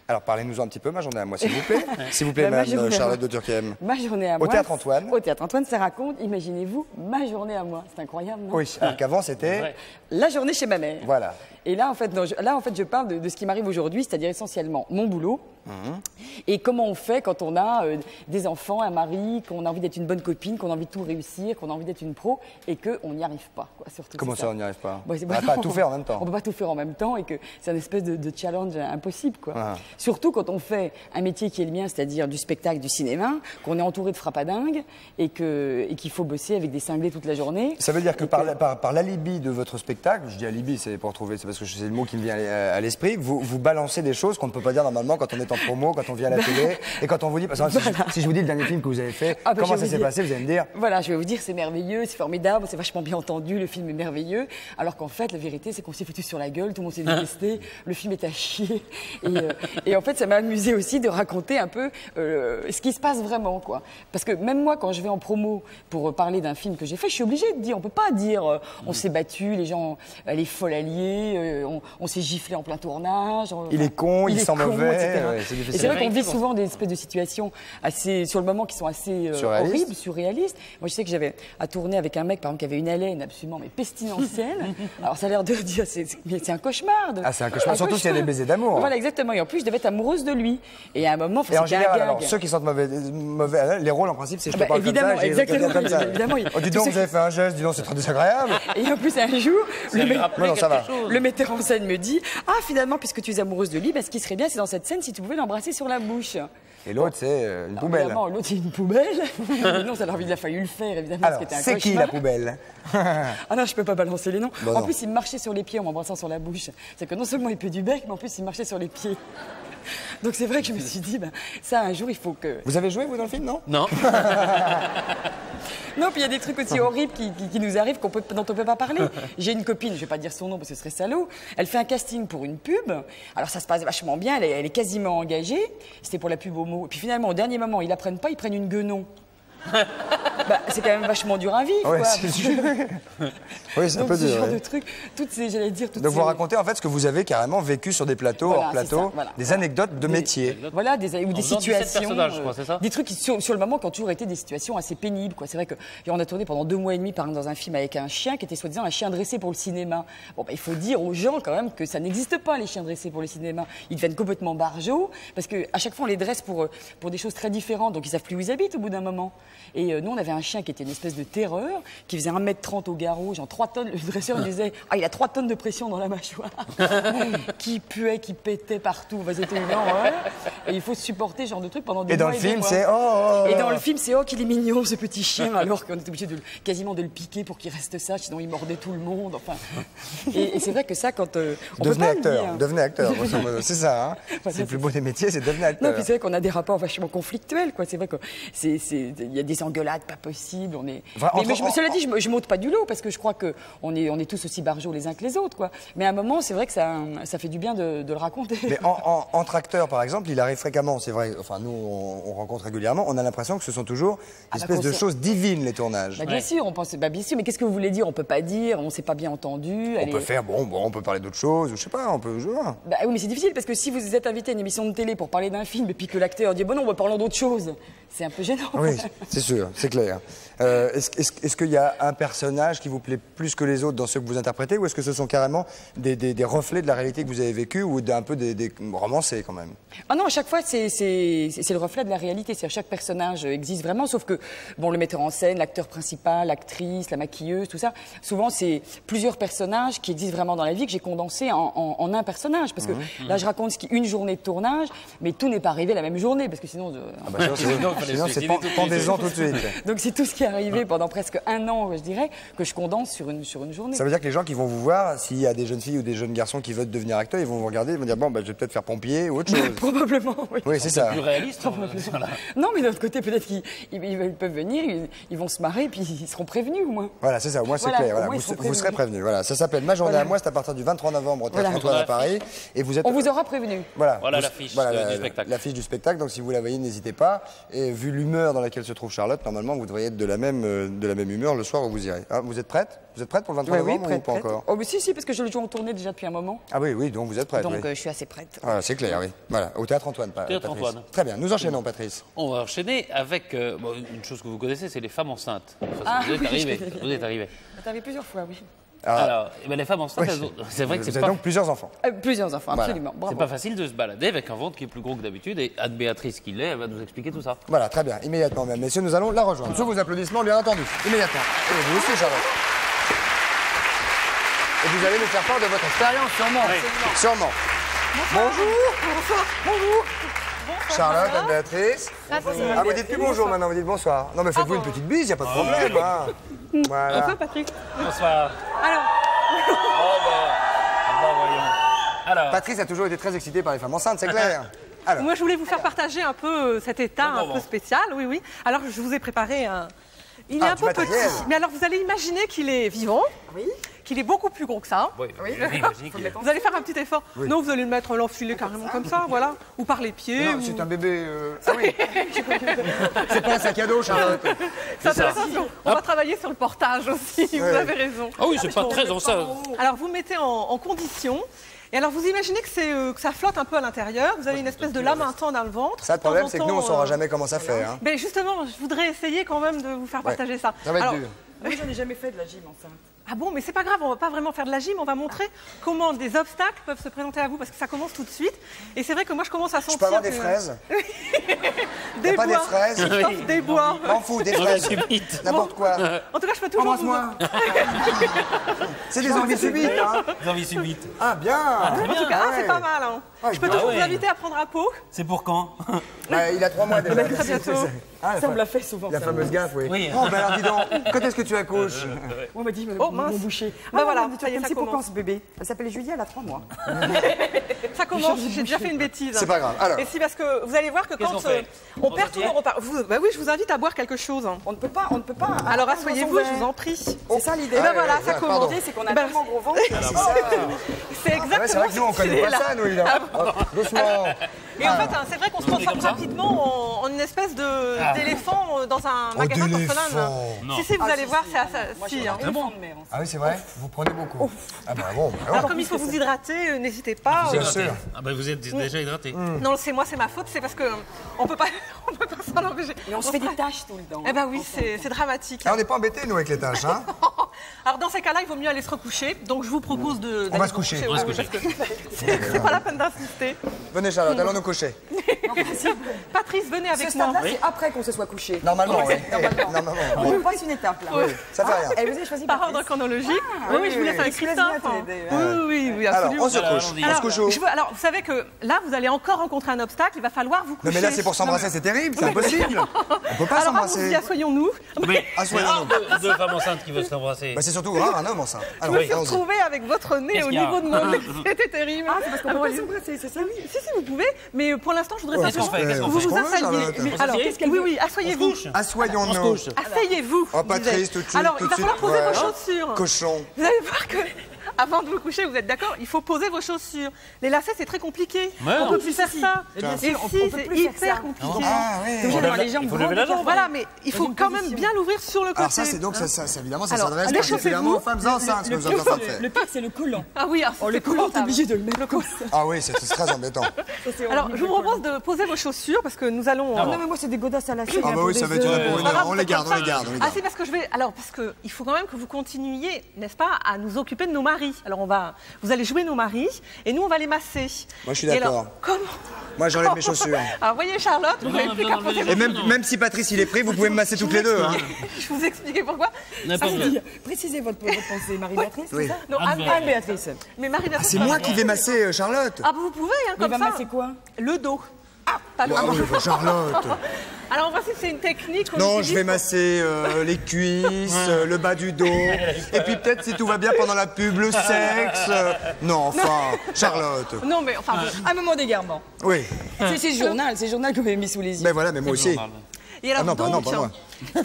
Alors parlez-nous un petit peu, ma journée à moi, s'il vous plaît. s'il vous plaît, Bah, ma Madame Charlotte de Turckheim. Ma journée à Au moi. Théâtre Antoine. Au théâtre Antoine, ça raconte, imaginez-vous, ma journée à moi. C'est incroyable, non? Oui, alors qu'avant c'était. La journée chez ma mère. Voilà. Et là, en fait, non, je, là, en fait, je parle de, de ce qui m'arrive aujourd'hui, c'est-à-dire essentiellement mon boulot Mhm. et comment on fait quand on a euh, des enfants, un mari, qu'on a envie d'être une bonne copine, qu'on a envie de tout réussir, qu'on a envie d'être une pro et qu'on n'y arrive pas. Quoi, surtout, Comment ça, on n'y arrive pas Bon, On va pas tout faire en même temps. On peut pas tout faire en même temps et que c'est un espèce de, de challenge impossible. Quoi. Ah. Surtout quand on fait un métier qui est le mien, c'est-à-dire du spectacle, du cinéma, qu'on est entouré de frappadingues et que- et qu'il faut bosser avec des cinglés toute la journée. Ça veut dire que par, la- par, par l'alibi de votre spectacle, je dis alibi, c'est pour trouver, c'est parce que c'est le mot qui me vient à, à l'esprit, vous, vous balancez des choses qu'on ne peut pas dire normalement quand on est en promo, quand on vient à la télé, et quand on vous dit, par exemple, si, je, si je vous dis le dernier film que vous avez fait, Ah, bah, comment ça s'est passé, vous allez me dire, Voilà, je vais vous dire, c'est merveilleux, c'est formidable, c'est vachement bien entendu, le film est merveilleux. Alors qu'en fait, la vérité, c'est qu'on s'est foutu sur la gueule, tout le monde s'est détesté, le film est à chier. Et, euh, et en fait, ça m'a amusé aussi de raconter un peu euh, ce qui se passe vraiment, quoi. Parce que même moi, quand je vais en promo pour parler d'un film que j'ai fait, je suis obligée de dire, on peut pas dire, euh, on s'est battu, les gens, elle est folle alliée, euh, on, on s'est giflé en plein tournage. on- Il est con, il est sent mauvais, etc. ouais, c'est et difficile. c'est vrai qu'on vit souvent des espèces de situations assez, sur le moment, qui sont assez euh, horribles, surréalistes. Moi, je sais que j'avais à tourner avec un mec, par exemple, qui avait une haleine absolument mais pestilentielle. Alors, ça a l'air de dire, c'est un cauchemar. de- Ah, c'est un cauchemar, surtout s'il y a des baisers d'amour. Voilà, exactement. Et en plus, je devais être amoureuse de lui. Et à un moment, Et en général, alors, ceux qui sentent mauvais, mauvais les rôles en principe, c'est je te Ah bah, parle évidemment, comme ça, exactement, comme ça. évidemment. Oh, dis donc, vous avez fait un geste, dis donc, c'est très désagréable. Et en plus, un jour, le, lui metteur en scène me dit Ah, finalement, puisque tu es amoureuse de lui, bah, ce qui serait bien, c'est dans cette scène si tu pouvais l'embrasser sur la bouche. Et l'autre, c'est euh, une Alors, poubelle. Évidemment, l'autre, c'est une poubelle. Mais non, ça leur a fallu le faire, évidemment, Alors, ce qui était un c'est qui la poubelle? Ah non, je peux pas balancer les noms. En non. plus, il marchait sur les pieds en m'embrassant sur la bouche. C'est que non seulement il peut du bec, mais en plus, il marchait sur les pieds. Donc c'est vrai que je me suis dit, ben, ça, un jour, il faut que. Vous avez joué, vous, dans le film, non? Non. Non, puis il y a des trucs aussi horribles qui, qui- qui nous arrivent qu'on peut, dont on peut pas parler. J'ai une copine, je vais pas dire son nom parce que ce serait salaud. Elle fait un casting pour une pub. Alors ça se passe vachement bien, elle est, elle est quasiment engagée. C'était pour la pub homo. Et puis finalement, au dernier moment, ils la prennent pas, ils prennent une guenon. bah, c'est quand même vachement dur à vivre. Ouais, quoi. c'est sûr. Oui, c'est un Donc peu ce dur. genre ouais. de trucs, toutes ces, j'allais dire, toutes Donc vous racontez en fait ce que vous avez carrément vécu sur des plateaux, Voilà, hors plateau, ça, voilà. des anecdotes de métier. Voilà, des, ou des faisant 17 situations. personnages, je crois, c'est ça Des trucs qui, sur, sur le moment, qui ont toujours été des situations assez pénibles. quoi. C'est vrai que on a tourné pendant deux mois et demi, par exemple, dans un film avec un chien qui était soi-disant un chien dressé pour le cinéma. Bon, bah, il faut dire aux gens quand même que ça n'existe pas, les chiens dressés pour le cinéma. Ils deviennent complètement barjots, parce qu'à chaque fois, on les dresse pour, euh, pour des choses très différentes, donc ils savent plus où ils habitent au bout d'un moment. Et euh, nous, on avait un chien qui était une espèce de terreur, qui faisait 1m30 au garrot, genre 3 tonnes. Le dresseur nous disait Ah, il a 3 tonnes de pression dans la mâchoire. qui puait, qui pétait partout. Bah, C'était une horreur. Et il faut supporter ce genre de truc pendant des Et dans le film, c'est oh, oh, oh. Le film, c'est oh qu'il est mignon ce petit chien, alors qu'on était obligé de, quasiment de le piquer pour qu'il reste sage, sinon il mordait tout le monde. Enfin, et, et c'est vrai que ça, quand euh, on peut Devenez pas acteur, devenez acteur, c'est ça. Hein c'est le plus beau des métiers, c'est devenez Non, acteur. puis c'est vrai qu'on a des rapports vachement conflictuels, quoi. C'est vrai que c'est, c'est, il y a des engueulades pas possibles. On est. Enfin, mais, entre- mais je, cela dit, je, je monte pas du lot parce que je crois que on est, on est tous aussi barjots les uns que les autres, quoi. Mais à un moment, c'est vrai que ça, ça fait du bien de, de le raconter. Mais en- en- entre acteurs, par exemple, il arrive fréquemment, c'est vrai, enfin nous on, on rencontre régulièrement, on a l'impression que ce sont toujours des Ah, bah, espèces de choses divines, les tournages. Bah, bien sûr, on pense, bah, bien sûr, mais qu'est-ce que vous voulez dire? On peut pas dire, on s'est pas bien entendu. On allez. peut faire, bon, bon, on peut parler d'autres choses, ou je sais pas, on peut jouer. Bah oui, mais c'est difficile parce que si vous êtes invité à une émission de télé pour parler d'un film et puis que l'acteur dit bon non, on va parler d'autre chose, c'est un peu gênant. Oui, c'est sûr, c'est clair. Euh, est-ce qu'il y a un personnage qui vous plaît plus que les autres dans ceux que vous interprétez, ou est-ce que ce sont carrément des, des- des reflets de la réalité que vous avez vécue, ou d'un peu des, des romancés quand même? Ah non, à chaque fois, c'est le reflet de la réalité. C'est chaque personnage existe vraiment, sauf que bon, le metteur en scène, l'acteur principal, l'actrice, la maquilleuse, tout ça. Souvent, c'est plusieurs personnages qui existent vraiment dans la vie que j'ai condensés en, en- en un personnage. Parce que Mhm. là, je raconte ce qui une journée de tournage, mais tout n'est pas arrivé la même journée, parce que sinon. euh, Ah bah, sinon, c'est- Sinon, tout de suite. pendaison tout de suite. Donc c'est tout ce qui est arrivé pendant presque un an, je dirais, que je condense sur une sur une journée. Ça veut dire que les gens qui vont vous voir, s'il y a des jeunes filles ou des jeunes garçons qui veulent devenir acteurs, ils vont vous regarder, ils vont dire bon, bah, je vais peut-être faire pompier ou autre chose. Probablement, oui. Oui, c'est ça. Plus réaliste. hein, voilà. Non, mais d'un autre côté, peut-être qu'ils ils- ils peuvent venir, ils, ils vont se marrer, puis ils seront prévenus au moins. Voilà, c'est ça, au moins c'est Voilà, clair. Voilà, moins, vous, vous serez prévenus. Voilà, ça s'appelle Ma journée Voilà. à moi, c'est à partir du 23 novembre au Théâtre Voilà. Antoine à Paris. Et vous êtes... On vous aura prévenu. Voilà, l'affiche la- du la- spectacle. L'affiche du spectacle, donc si vous la voyez, n'hésitez pas. Et vu l'humeur dans laquelle se trouve Charlotte, normalement, vous devriez être de la même, euh, de la même humeur le soir où vous irez. Ah, vous êtes prête? Vous êtes prête pour le 23 Ouais, oui, novembre prête, ou pas prête. encore? Oh, mais si, si, parce que je l'ai toujours en tournée déjà depuis un moment. Ah oui, oui, donc vous êtes prête. Donc oui. euh, je suis assez prête. Voilà, c'est clair, oui. Voilà, au Théâtre Antoine, pas Théâtre Patrice. Antoine. Très bien, nous enchaînons, Patrice. On va enchaîner avec euh, bon, une chose que vous connaissez, c'est les femmes enceintes. Enfin, Ah, vous êtes oui, arrivé. je connais. Vous êtes arrivé. T'avais plusieurs fois, oui. Alors, eh ben, les femmes enceintes, Oui. elles ont- c'est vrai que Vous c'est avez pas, donc plusieurs enfants. Euh, plusieurs enfants, Voilà. absolument. Bravo. c'est pas facile de se balader avec un ventre qui est plus gros que d'habitude. Et Anne-Béatrice qui l'est, elle va nous expliquer tout ça. Voilà, très bien, immédiatement, mesdames, messieurs, nous allons la rejoindre. Sous vos applaudissements, bien entendu, immédiatement. Et vous aussi, Charlotte. Et vous allez nous faire part de votre expérience, sûrement. Sûrement. Bonjour. Bonjour. Charlotte, Anne-Béatrice. Ah, Ah, vous dites plus bonjour maintenant, vous dites bonsoir. Non, mais faites-vous une petite bise, il n'y a pas de problème. hein. Voilà. Patrick Bonsoir. Alors, Alors, Patrice a toujours été très excité par les femmes enceintes, c'est clair. Alors, moi je voulais vous faire partager un peu euh, cet état bon, un peu spécial, oui, oui. Alors je vous ai préparé un- Il est Ah, un peu petit. Mais alors, vous allez imaginer qu'il est vivant. Qu'il est beaucoup plus gros que ça. Oui, oui, est- Vous allez faire un petit effort. Oui. Non, vous allez le mettre l'enfiler carrément comme ça, voilà. Ou par les pieds. Non, ou- c'est un bébé. euh, Ah oui. c'est pas un sac à dos, Charlotte. C'est intéressant, parce qu'on- on va travailler sur le portage aussi, vous avez raison. Ah oui, c'est pas très en ça. Alors vous mettez en, en condition. Et alors vous imaginez que, euh, que ça flotte un peu à l'intérieur. Vous avez une espèce de lame intense dans le ventre. Ça, le temps problème, c'est que nous, on temps, saura euh, jamais comment ça fait. Hein. Mais justement, je voudrais essayer quand même de vous faire Ouais. partager ça. Ça va être Alors, dur. Moi, j'en ai jamais fait de la gym enceinte. Ah bon, mais c'est pas grave, on va pas vraiment faire de la gym, on va montrer comment des obstacles peuvent se présenter à vous parce que ça commence tout de suite. Et c'est vrai que moi je commence à sentir. Je peux avoir des que- fraises Des a pas des bois. fraises Des bois. M'en fous, des fraises. subite. N'importe quoi. En tout cas, je peux toujours. Embrasse-moi. C'est des envies subites, hein Des envies subites. Ah, bien. En tout cas, ah, c'est pas mal. Hein. Ah, je peux bien. toujours Ah ouais. vous inviter à prendre un pot. C'est pour quand Ouais, Il a trois mois déjà. Très bientôt. Ah, la Ça, on fa- l'a fait souvent. La ça. fameuse gaffe, oui. Oui. Oh, ben alors dis donc, quand est-ce que tu accouches On m'a dit, Oh, mon, mince. mon boucher. Bah voilà, on m'a dit, ça y est, ça commence. quand ce bébé Elle s'appelle Julie, elle a trois mois. Ça commence, j'ai déjà fait une bêtise. C'est pas grave. Alors. Et si parce que vous allez voir que quand euh, on perd on part. Vous, bah oui, je vous invite à boire quelque chose. On ne peut pas, on ne peut pas. Alors Ah, asseyez-vous, je vous en prie. C'est ça l'idée. Et ben voilà, ça commence. L'idée, c'est qu'on a Ben, tellement gros ventre. C'est ça. Exactement vrai que nous, on connaît pas ça, nous, évidemment. Oh, doucement. Et en fait, hein, c'est vrai qu'on se transforme rapidement en, en une espèce de- d'éléphant euh, dans un magasin de porcelaine. Si, si, vous Ah, allez si, voir, si. c'est assez. Moi, hein. mer. Ah oui, c'est vrai Vous prenez beaucoup. Ah bah bon, bah Alors, bon. comme il faut vous hydrater, euh, n'hésitez pas. Bien euh, sûr. Ah bah vous êtes déjà hydraté. Non, c'est moi, c'est ma faute, c'est parce que euh, on peut pas, on peut pas s'en empêcher. Mais on se fait des tâches tout le temps. Eh ben oui, c'est dramatique. Ah, on n'est pas embêtés, nous, avec les tâches, hein Alors dans ces cas-là, il vaut mieux aller se recoucher. Donc je vous propose de. On va se vous coucher. C'est pas la peine d'insister. Venez, Charlotte, allons nous coucher. Patrice, venez Ce avec moi. stade-là, c'est après qu'on se soit couché. Normalement, oui. Normalement. On passe une étape là. Ça fait rien. Et vous avez choisi Par Patrice. ordre chronologique. oui, oui, je vous oui, laisse oui. avec Christophe. hein. les deux, Oui, oui, oui, Alors, absolument. on se Alors, couche. allons-y. On se Alors, couche où je veux- alors, vous savez que là, vous allez encore rencontrer un obstacle. Il va falloir vous coucher. Non, mais là, c'est pour s'embrasser, c'est terrible, c'est impossible. On peut pas Alors, allons-y, s'embrasser. assoyons-nous. Mais Ah, c'est soyons rare de, de femmes enceintes qui veulent s'embrasser. Bah, c'est surtout rare, un homme enceinte. Je Alors, me suis allons-y. retrouvée avec votre nez Qu'est-ce au qu'il y a niveau de mon nez. C'était terrible. Ah, c'est parce qu'on peut Ah, pas oui. C'est ça Si, si, vous pouvez, mais pour l'instant, je voudrais Ouais, simplement qu'est-ce qu'on fait Qu'est-ce vous fait vous On Alors, s'assied oui, oui, On se asseyez-vous. On Assoyons-nous. Asseyez-vous. Oh, Patrice, disais-je. tout de suite. Alors, il va falloir poser vos chaussures. Cochon. Vous allez voir que, avant de vous coucher, vous êtes d'accord, il faut poser vos chaussures. Les lacets, c'est très compliqué. Ouais, on non. peut plus faire ça. Et bien Et sûr, on- si, on peut c'est plus faire hyper ça. compliqué. Ah, ouais. Les jambes il faut lever grandes la jambe. faire- Voilà, mais il faut quand même bien l'ouvrir sur le côté. Alors ça, c'est donc, ça, ça, ça, évidemment, ça s'adresse particulièrement aux femmes enceintes, ce que Le vous êtes en train de pire, faire. le pire, c'est le collant. Ah oui, Oh, le c'est collant, t'es obligé de le mettre comme ça. Ah oui, c'est c'est très embêtant. C'est Alors, je vous propose de poser vos chaussures parce que nous allons. Ah euh, non, mais moi, c'est des godasses à la chaîne. Ah bah oui, ça va être une pour une heure. vous On les garde, on les garde, on Ah si, parce que je vais... Alors, parce que il faut quand même que vous continuiez, n'est-ce pas, à nous occuper de nos maris. Alors, on va... Vous allez jouer nos maris et nous, on va les masser. Moi, je suis Et d'accord. Comment Moi, j'enlève mes chaussures. Alors, voyez, Charlotte, vous n'avez plus qu'à poser Et même, même si Patrice il est pris, vous pouvez me masser toutes les deux. Hein. Je vous expliquer pourquoi. N'importe quoi. Précisez votre, votre pensée, Marie-Béatrice, Oui. c'est ça Non, Anne Anne- Anne-Béatrice. Mais Marie Ah, c'est moi qui vais masser euh, Charlotte. Ah, bah, vous pouvez, hein, Il comme va ça. masser quoi? Le dos. Ah, pas Ah dos. oui, bah, Charlotte. Alors, en principe, c'est une technique. Non, je vais masser euh, les cuisses, euh, le bas du dos, et puis peut-être si tout va bien pendant la pub, le sexe. euh, Non, enfin, Charlotte. Non, mais enfin, Un moment d'égarement. Oui, C'est c'est le journal, c'est le journal que vous avez mis sous les yeux. mais voilà, mais moi aussi. Et alors, Ah non, bah, non, donc, pas moi.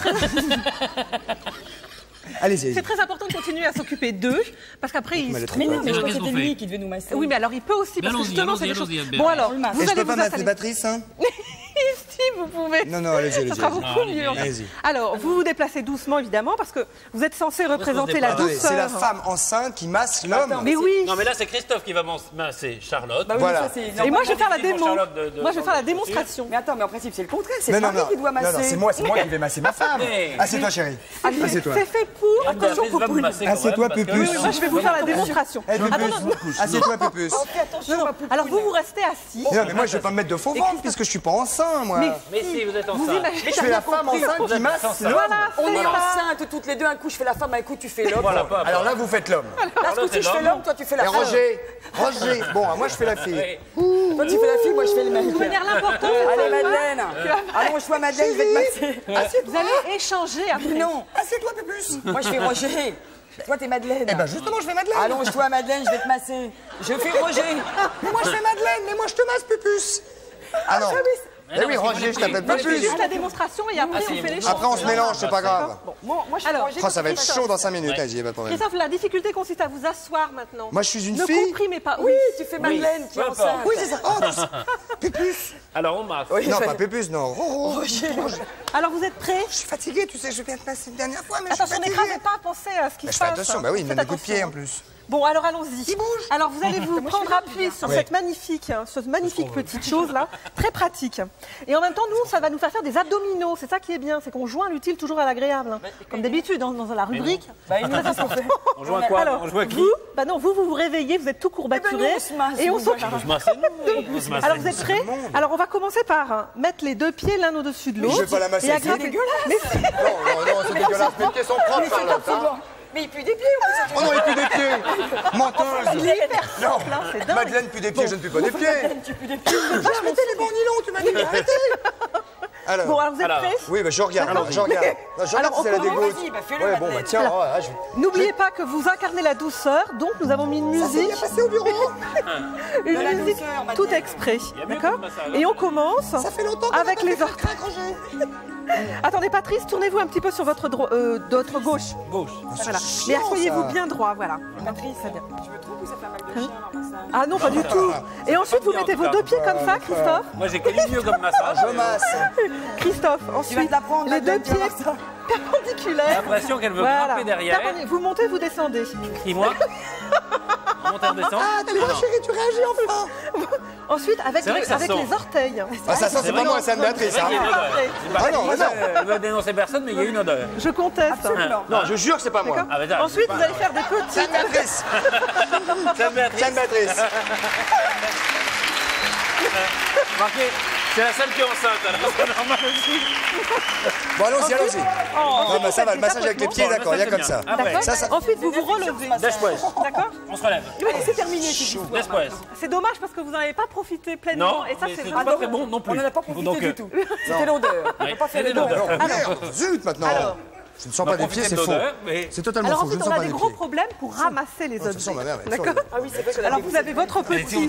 Allez-y. C'est très important de continuer à s'occuper d'eux, parce qu'appre ils se est trop Mais non, mais je que c'était lui qui devait nous masser. Oui, mais alors il peut aussi, parce que justement, c'est des choses... Bon alors, vous allez peux pas vous installer. Si, vous pouvez. Non, non, allez-y, Ça allez-y. sera allez-y. beaucoup mieux. Alors, vous vous déplacez doucement, évidemment, parce que vous êtes censé représenter la douceur. c'est la femme enceinte qui masse l'homme. Mais oui. Non mais là c'est Christophe qui va masser Charlotte. Bah oui, Voilà. ça, Et moi, je vais faire la Pour démo. Charlotte de- de- Moi, je vais faire la de- démonstration. Mais attends, mais en principe, c'est le contraire. C'est non, Marie non, qui doit non, masser. non, c'est moi, c'est moi qui vais masser ma femme. Assieds-toi, chérie. Allez, Assieds-toi. C'est fait pour. Masser quand Assieds-toi, Pupus. Moi, je vais vous faire la démonstration. Eh, Pupus, non, assieds-toi, Pupus. non, non. Alors, vous, vous restez assis. Non, mais moi, je vais pas me mettre de faux ventre puisque je suis pas moi. Mais si vous êtes Vous enceinte. imaginez Je fais la femme enceinte qui masse l'homme. Voilà, On est enceintes toutes les deux. Un coup, je fais la femme, un coup, tu fais l'homme. Alors là, vous faites l'homme. Là, ce coup-ci, je fais l'homme, toi, tu fais la Et femme. Roger, Roger. Bon, moi, je fais la fille. Toi, tu fais la fille, moi, je fais le mec. De manière l'important, c'est Allez. Madeleine. Allons-toi, Madeleine, je vais te masser. Vous allez échanger après. Non, Assieds-toi, Pupus. moi, je fais Roger. Toi, t'es Madeleine. Eh ben, justement, je fais Madeleine. Allonge-toi, Madeleine, je vais te masser. Je fais Roger. Mais moi, je fais Madeleine, mais moi, je te masse, Pupus. Ah non. Eh oui, Roger, je t'appelle pas Je fais plus. juste la démonstration et après Ah, on fait les choses. Après, on se mélange, c'est pas grave. Bon, moi, je Oh, ça va être chaud dans 5 Christophe. minutes, vas-y, pas de problème. Christophe, la difficulté consiste à vous asseoir maintenant. Moi, je suis une ne fille comprimez pas. Oui, tu fais Madeleine qui est Peu enceinte. importe. Oui, c'est ça. Oh, tu. Pépus Alors, on masse. Non, pas Pépus, non. Oh, oh. Alors vous êtes prêts Je suis fatigué, tu sais, je viens de passer une dernière fois, mais je suis Attention, fatigué. n'écrasez pas, pensez à ce qui se je fais passe. attention, bah oui, il me donne des coups de pied en attention. plus. Bon, alors allons-y. Alors vous allez vous prendre appui sur cette magnifique, hein, cette magnifique petite chose là, très pratique. Et en même temps, nous, ça va nous faire faire des abdominaux. C'est ça qui est bien, c'est qu'on joint l'utile toujours à l'agréable. hein. Comme d'habitude, dans, dans la rubrique. Bah, nous. On joue à quoi Alors, On joue à qui vous, bah non, vous, vous vous réveillez, vous êtes tout courbaturé. Eh ben, nous, on se masse, et on masse. Alors vous êtes prêts Alors on va commencer par hein, mettre les deux pieds l'un au-dessus de l'autre. je vais pas la masser, et c'est dégueulasse. Non, non, non, c'est dégueulasse. Mes pieds sont propres, hein. Mais il pue des pieds plus. Oh non, il pue des pieds Menteuse Il est hyper Non souple, hein, c'est dingue. Madeleine pue des pieds, je ne pue pas des pieds Tu pues des pieds. Ah, je mettais les bons nylons, tu m'as dit d'arrêter Alors, Bon, alors vous êtes Alors. prêts oui, bah, je regarde, je regarde. Non, je regarde Alors, si elle a on des commence gouttes. Vas-y, bah, fais-le, Ouais, bon, bah Madeleine. tiens, oh, là, je... N'oubliez pas que vous incarnez la douceur, donc nous avons mis une Ça musique, bien passé au bureau une la musique douceur, Madeleine. tout exprès, d'accord Et on commence Ça fait longtemps avec les orteils. Roger. Attendez, Patrice, tournez-vous un petit peu sur votre, dro- euh, votre gauche. Gauche. Voilà. chiant, Mais asseyez-vous ça. bien droit, voilà. Patrice, Très bien. je me trompe ou ça fait un mal de chien en massage Ah non, pas du tout. Et ensuite, vous mettez vos deux pieds comme ça, Christophe. Moi, j'ai connu mieux comme massage. Je masse. Christophe, Tu vas ensuite, te la prendre, les deux pieds ça. J'ai l'impression qu'elle veut Voilà. grimper derrière. Perpendic- Vous montez, vous descendez. Monte et redescend. Ah, t'as les Ah, chérie, tu réagis enfin Ensuite, avec, le- les orteils. Ah, ça sent, c'est pas moi, c'est Anne-Béatrice. C'est vrai qu'il y a hein. une odeur. C'est pas- Ah non, non. Elle veut dénoncer personne, mais il y a une odeur. Je conteste. Absolument. Non, je jure que c'est pas moi. Ah, bah, Ensuite, c'est vous allez faire des petites. C'est Anne-Béatrice. C'est Béatrice. C'est Anne-Béatrice. Marquez, c'est la seule qui est enceinte, alors c'est normal aussi. Bon, allons-y, allons-y. Non, mais ça va, le massage avec les pieds, d'accord, il y a comme c'est ça. bien. Après, D'accord Ça, ça- Ensuite, vous vous relevez. Después. D'accord On se relève. Allez, c'est terminé. Después. C'est dommage parce que vous n'en avez pas profité pleinement. Non, et ça, c'est pas très bon non On plus. n'en a pas profité Donc, euh, du tout. C'était l'odeur. On n'a pas fait l'odeur. Oh, zut maintenant. Alors. Je ne sens pas des pieds, c'est faux. C'est totalement Alors faux, je ensuite, ne on a des gros problèmes pour ramasser les Oh, objets. D'accord Ah oui, c'est vrai que Alors vous avez votre petit.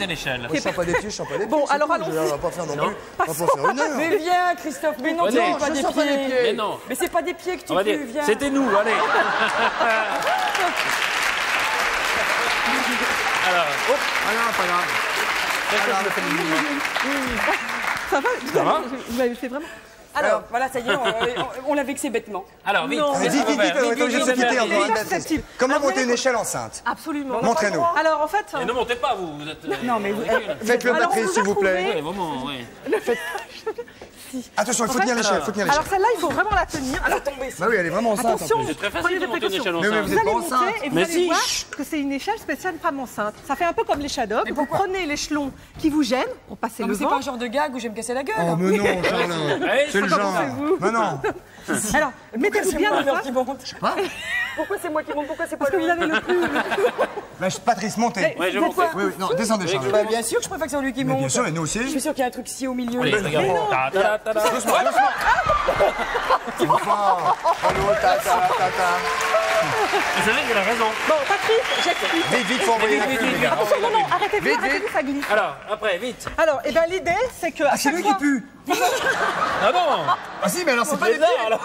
je sens pas des pieds, je sens pas des pieds. Bon, alors allons-y. On va pas faire non plus. On va pas faire une heure. Mais viens, Christophe, mais non, tu sens pas des pieds. Mais non. Mais c'est pas des pieds que tu pues, viens. c'était nous, allez. Alors, oh, Ah non, pas grave. qu'est-ce que je me fais du mouvement Ça va Ça va Vous l'avez fait vraiment Alors, voilà, ça y est, on, on- on l'a vexé bêtement. Alors, vite. Mais qu'est-ce Vite, vite, vite, faire on est obligé de se vite, vite, quitter. Comment monter une échelle enceinte Absolument. Montrez-nous. Alors en fait. Et ne montez pas, vous. vous êtes, euh, Non, mais vous- Faites-le, Patrice, s'il vous plaît. Oui, vraiment, oui. Attention, il faut tenir l'échelle, il faut tenir Alors celle-là, il faut vraiment la tenir. Alors Bah oui, elle est vraiment enceinte. en attention. C'est très prenez facile de monter une échelle enceinte. vous allez monter enceinte. et vous Mais allez si. voir que c'est une échelle spéciale femme enceinte. Ça fait un peu comme les shadows. Vous prenez l'échelon qui vous gêne pour passer Non, le mais c'est pas un genre de gag où je vais me casser la gueule. Oh, mais non, Charles. Allez, C'est le genre. Mais non. Alors, mettez-vous bien face. qui monte. Pourquoi c'est moi qui monte Pourquoi c'est pas Parce que vous avez le plus. Bah, je- Patrice, montez. Ouais, je monte. Oui, oui, non, descendez, Charles. Bah, Bien sûr que je préfère que c'est lui qui Mais monte. bien sûr, et nous Je aussi. suis sûr qu'il y a un truc ici au milieu. Allez, regarde. Doucement, doucement. Enfin. Allô, ta, ta, ta, ta. C'est vrai qu'il a raison. Bon, Patrick, j'explique. Vite, vite, faut envoyer la Vite, pub, vite, les vite, gars. vite. Non, non, arrêtez-vous, Vite, arrêtez-vous, ça glisse. Alors, après, vite. Alors, eh ben, l'idée, c'est que. Ah, c'est lui fois- qui pue. Ah bon Ah si, mais alors c'est pas Bizarre, pieds. alors.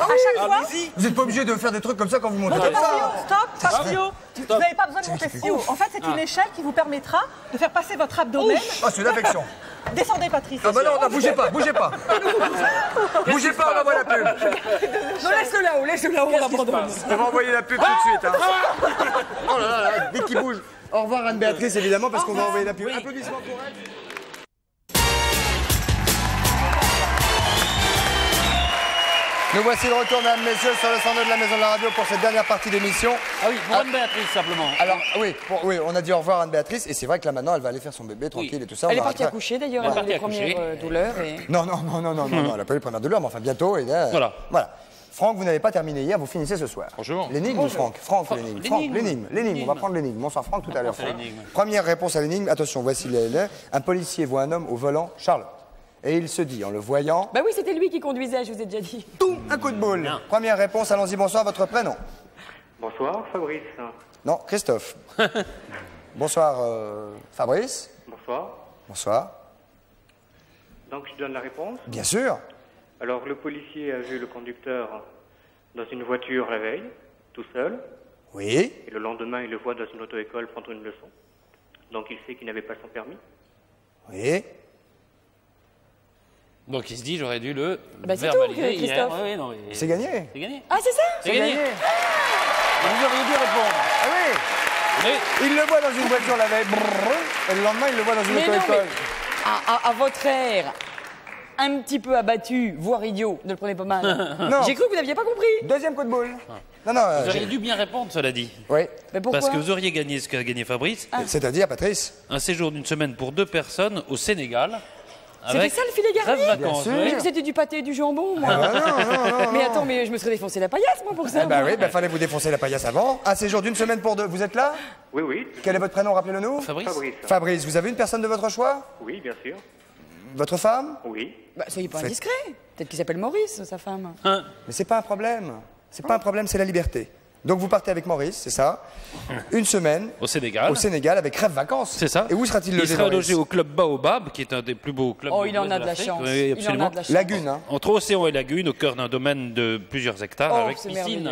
À chaque fois. Allez-y. Vous n'êtes pas obligé de faire des trucs comme ça quand vous montez Non, comme ça. stop, Papio. Vous Stop. n'avez pas besoin de monter si haut. En fait, c'est une Ah. échelle qui vous permettra de faire passer votre abdomen. Oh, c'est une affection. Descendez, Patrice. Ah bah non, non, bougez pas, bougez pas. Bougez pas, on envoie la pub. Non, laisse-le là-haut, laisse-le là-haut, on abandonne. On va envoyer la pub tout de suite. hein. Oh là là, là, vite qu'il bouge. Au revoir Anne-Béatrice, évidemment, parce qu'on va envoyer la pub. Applaudissements pour elle. Nous voici de retour, mesdames, messieurs, sur le 102 de la Maison de la Radio pour cette dernière partie d'émission. Ah oui, pour Anne-Béatrice, simplement. Alors, oui, pour- oui, on a dit au revoir à Anne-Béatrice, et c'est vrai que là maintenant, elle va aller faire son bébé tranquille et tout ça. Elle on est va partie rattra- accoucher d'ailleurs, Elle a les premières euh, douleurs. Et... Non, non, non, non, non, non, non, elle n'a pas eu les premières douleurs, mais enfin bientôt. Et là, Voilà. Voilà. Franck, vous n'avez pas terminé hier, vous finissez ce soir. Bonjour. L'énigme ou Franck Franck, Franck, l'énigme. l'énigme. Franck, l'énigme. L'énigme, on va prendre l'énigme. Bonsoir Franck, tout à l'heure. Première réponse à l'énigme. Attention, voici les Un policier voit un homme au volant, Charlotte. Et il se dit, en le voyant, Bah oui, c'était lui qui conduisait, je vous ai déjà dit. tout un coup de boule. Non. Première réponse, allons-y, bonsoir, votre prénom Bonsoir, Fabrice. Non, Christophe. bonsoir, euh, Fabrice. Bonsoir. Bonsoir. Donc je donne la réponse. Bien sûr. Alors le policier a vu le conducteur dans une voiture la veille, tout seul. Oui. Et le lendemain, il le voit dans une auto-école prendre une leçon. Donc il sait qu'il n'avait pas son permis. Oui. Donc il se dit, j'aurais dû le Bah, c'est verbaliser tout, hier. Christophe. Ouais, ouais, non, mais- C'est gagné. C'est gagné. Ah, c'est ça C'est gagné. gagné. Et Vous auriez dû répondre. Ah oui. Il le voit dans une voiture la veille, brrr, et le lendemain, il le voit dans une Mais non, auto-école. mais à, à- à votre air, un petit peu abattu, voire idiot, ne le prenez pas mal. Non. J'ai cru que vous n'aviez pas compris. Deuxième coup de boule. Non, non. euh, Vous auriez j'ai- dû bien répondre, cela dit. Oui. Mais pourquoi Parce que vous auriez gagné ce qu'a gagné Fabrice, C'est-à-dire, Patrice un séjour d'une semaine pour deux personnes au Sénégal. C'était ça le filet garni que c'était du pâté et du jambon, moi. Ah bah non, non, non, mais attends, mais je me serais défoncé la paillasse, moi, pour ça. Bah moi. oui, bah fallait vous défoncer la paillasse avant. Un séjour d'une semaine pour deux. Vous êtes là? Oui, oui. Quel est votre prénom? Rappelez-le nous. Fabrice Fabrice. Fabrice, vous avez une personne de votre choix? Oui, bien sûr. Votre femme? Oui. Bah, soyez pas indiscret. Peut-être qu'il s'appelle Maurice, sa femme. Mais c'est pas un problème. C'est pas un problème, c'est la liberté. Donc vous partez avec Maurice, c'est ça Une semaine Au Sénégal. au Sénégal avec Rêve Vacances. C'est ça. Et où sera-t-il Il logé sera Maurice logé au club Baobab, qui est un des plus beaux clubs Oh, il en a de la chance. Oui, Il en a absolument. de la chance. Lagune, hein Entre océan et lagune, au cœur d'un domaine de plusieurs hectares, Oh, avec c'est piscine.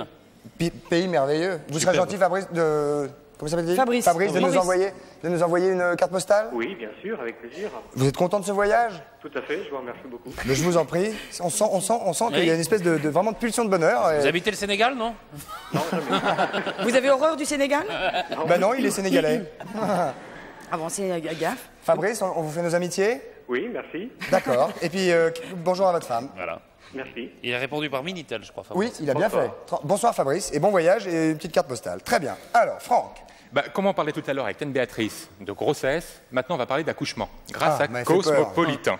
merveilleux. Pays merveilleux. Vous serez gentil, Fabrice, de. Comment s'appelle-t-il Fabrice. Fabrice, de nous, envoyer, de nous envoyer une carte postale? Oui, bien sûr, avec plaisir. Vous êtes content de ce voyage? Tout à fait, je vous remercie beaucoup. Mais je vous en prie. On sent, on sent, on sent qu'il y a Oui. une espèce de, de- vraiment de pulsion de bonheur. et- Vous habitez le Sénégal, non? Vous avez horreur du Sénégal? Bah non, il est sénégalais. Avancez, euh, gaffe. Fabrice, on, on vous fait nos amitiés? Oui, merci. D'accord. Et puis, euh, bonjour à votre femme. Voilà. Merci. Il a répondu par Minitel, je crois. Oui, Fabrice. il a bien fait. Bonsoir Fabrice, et bon voyage et une petite carte postale. Très bien. Alors, Franck. Bah, comme on parlait tout à l'heure avec Anne Béatrice de grossesse, maintenant on va parler d'accouchement, grâce Ah, à. Cosmopolitan,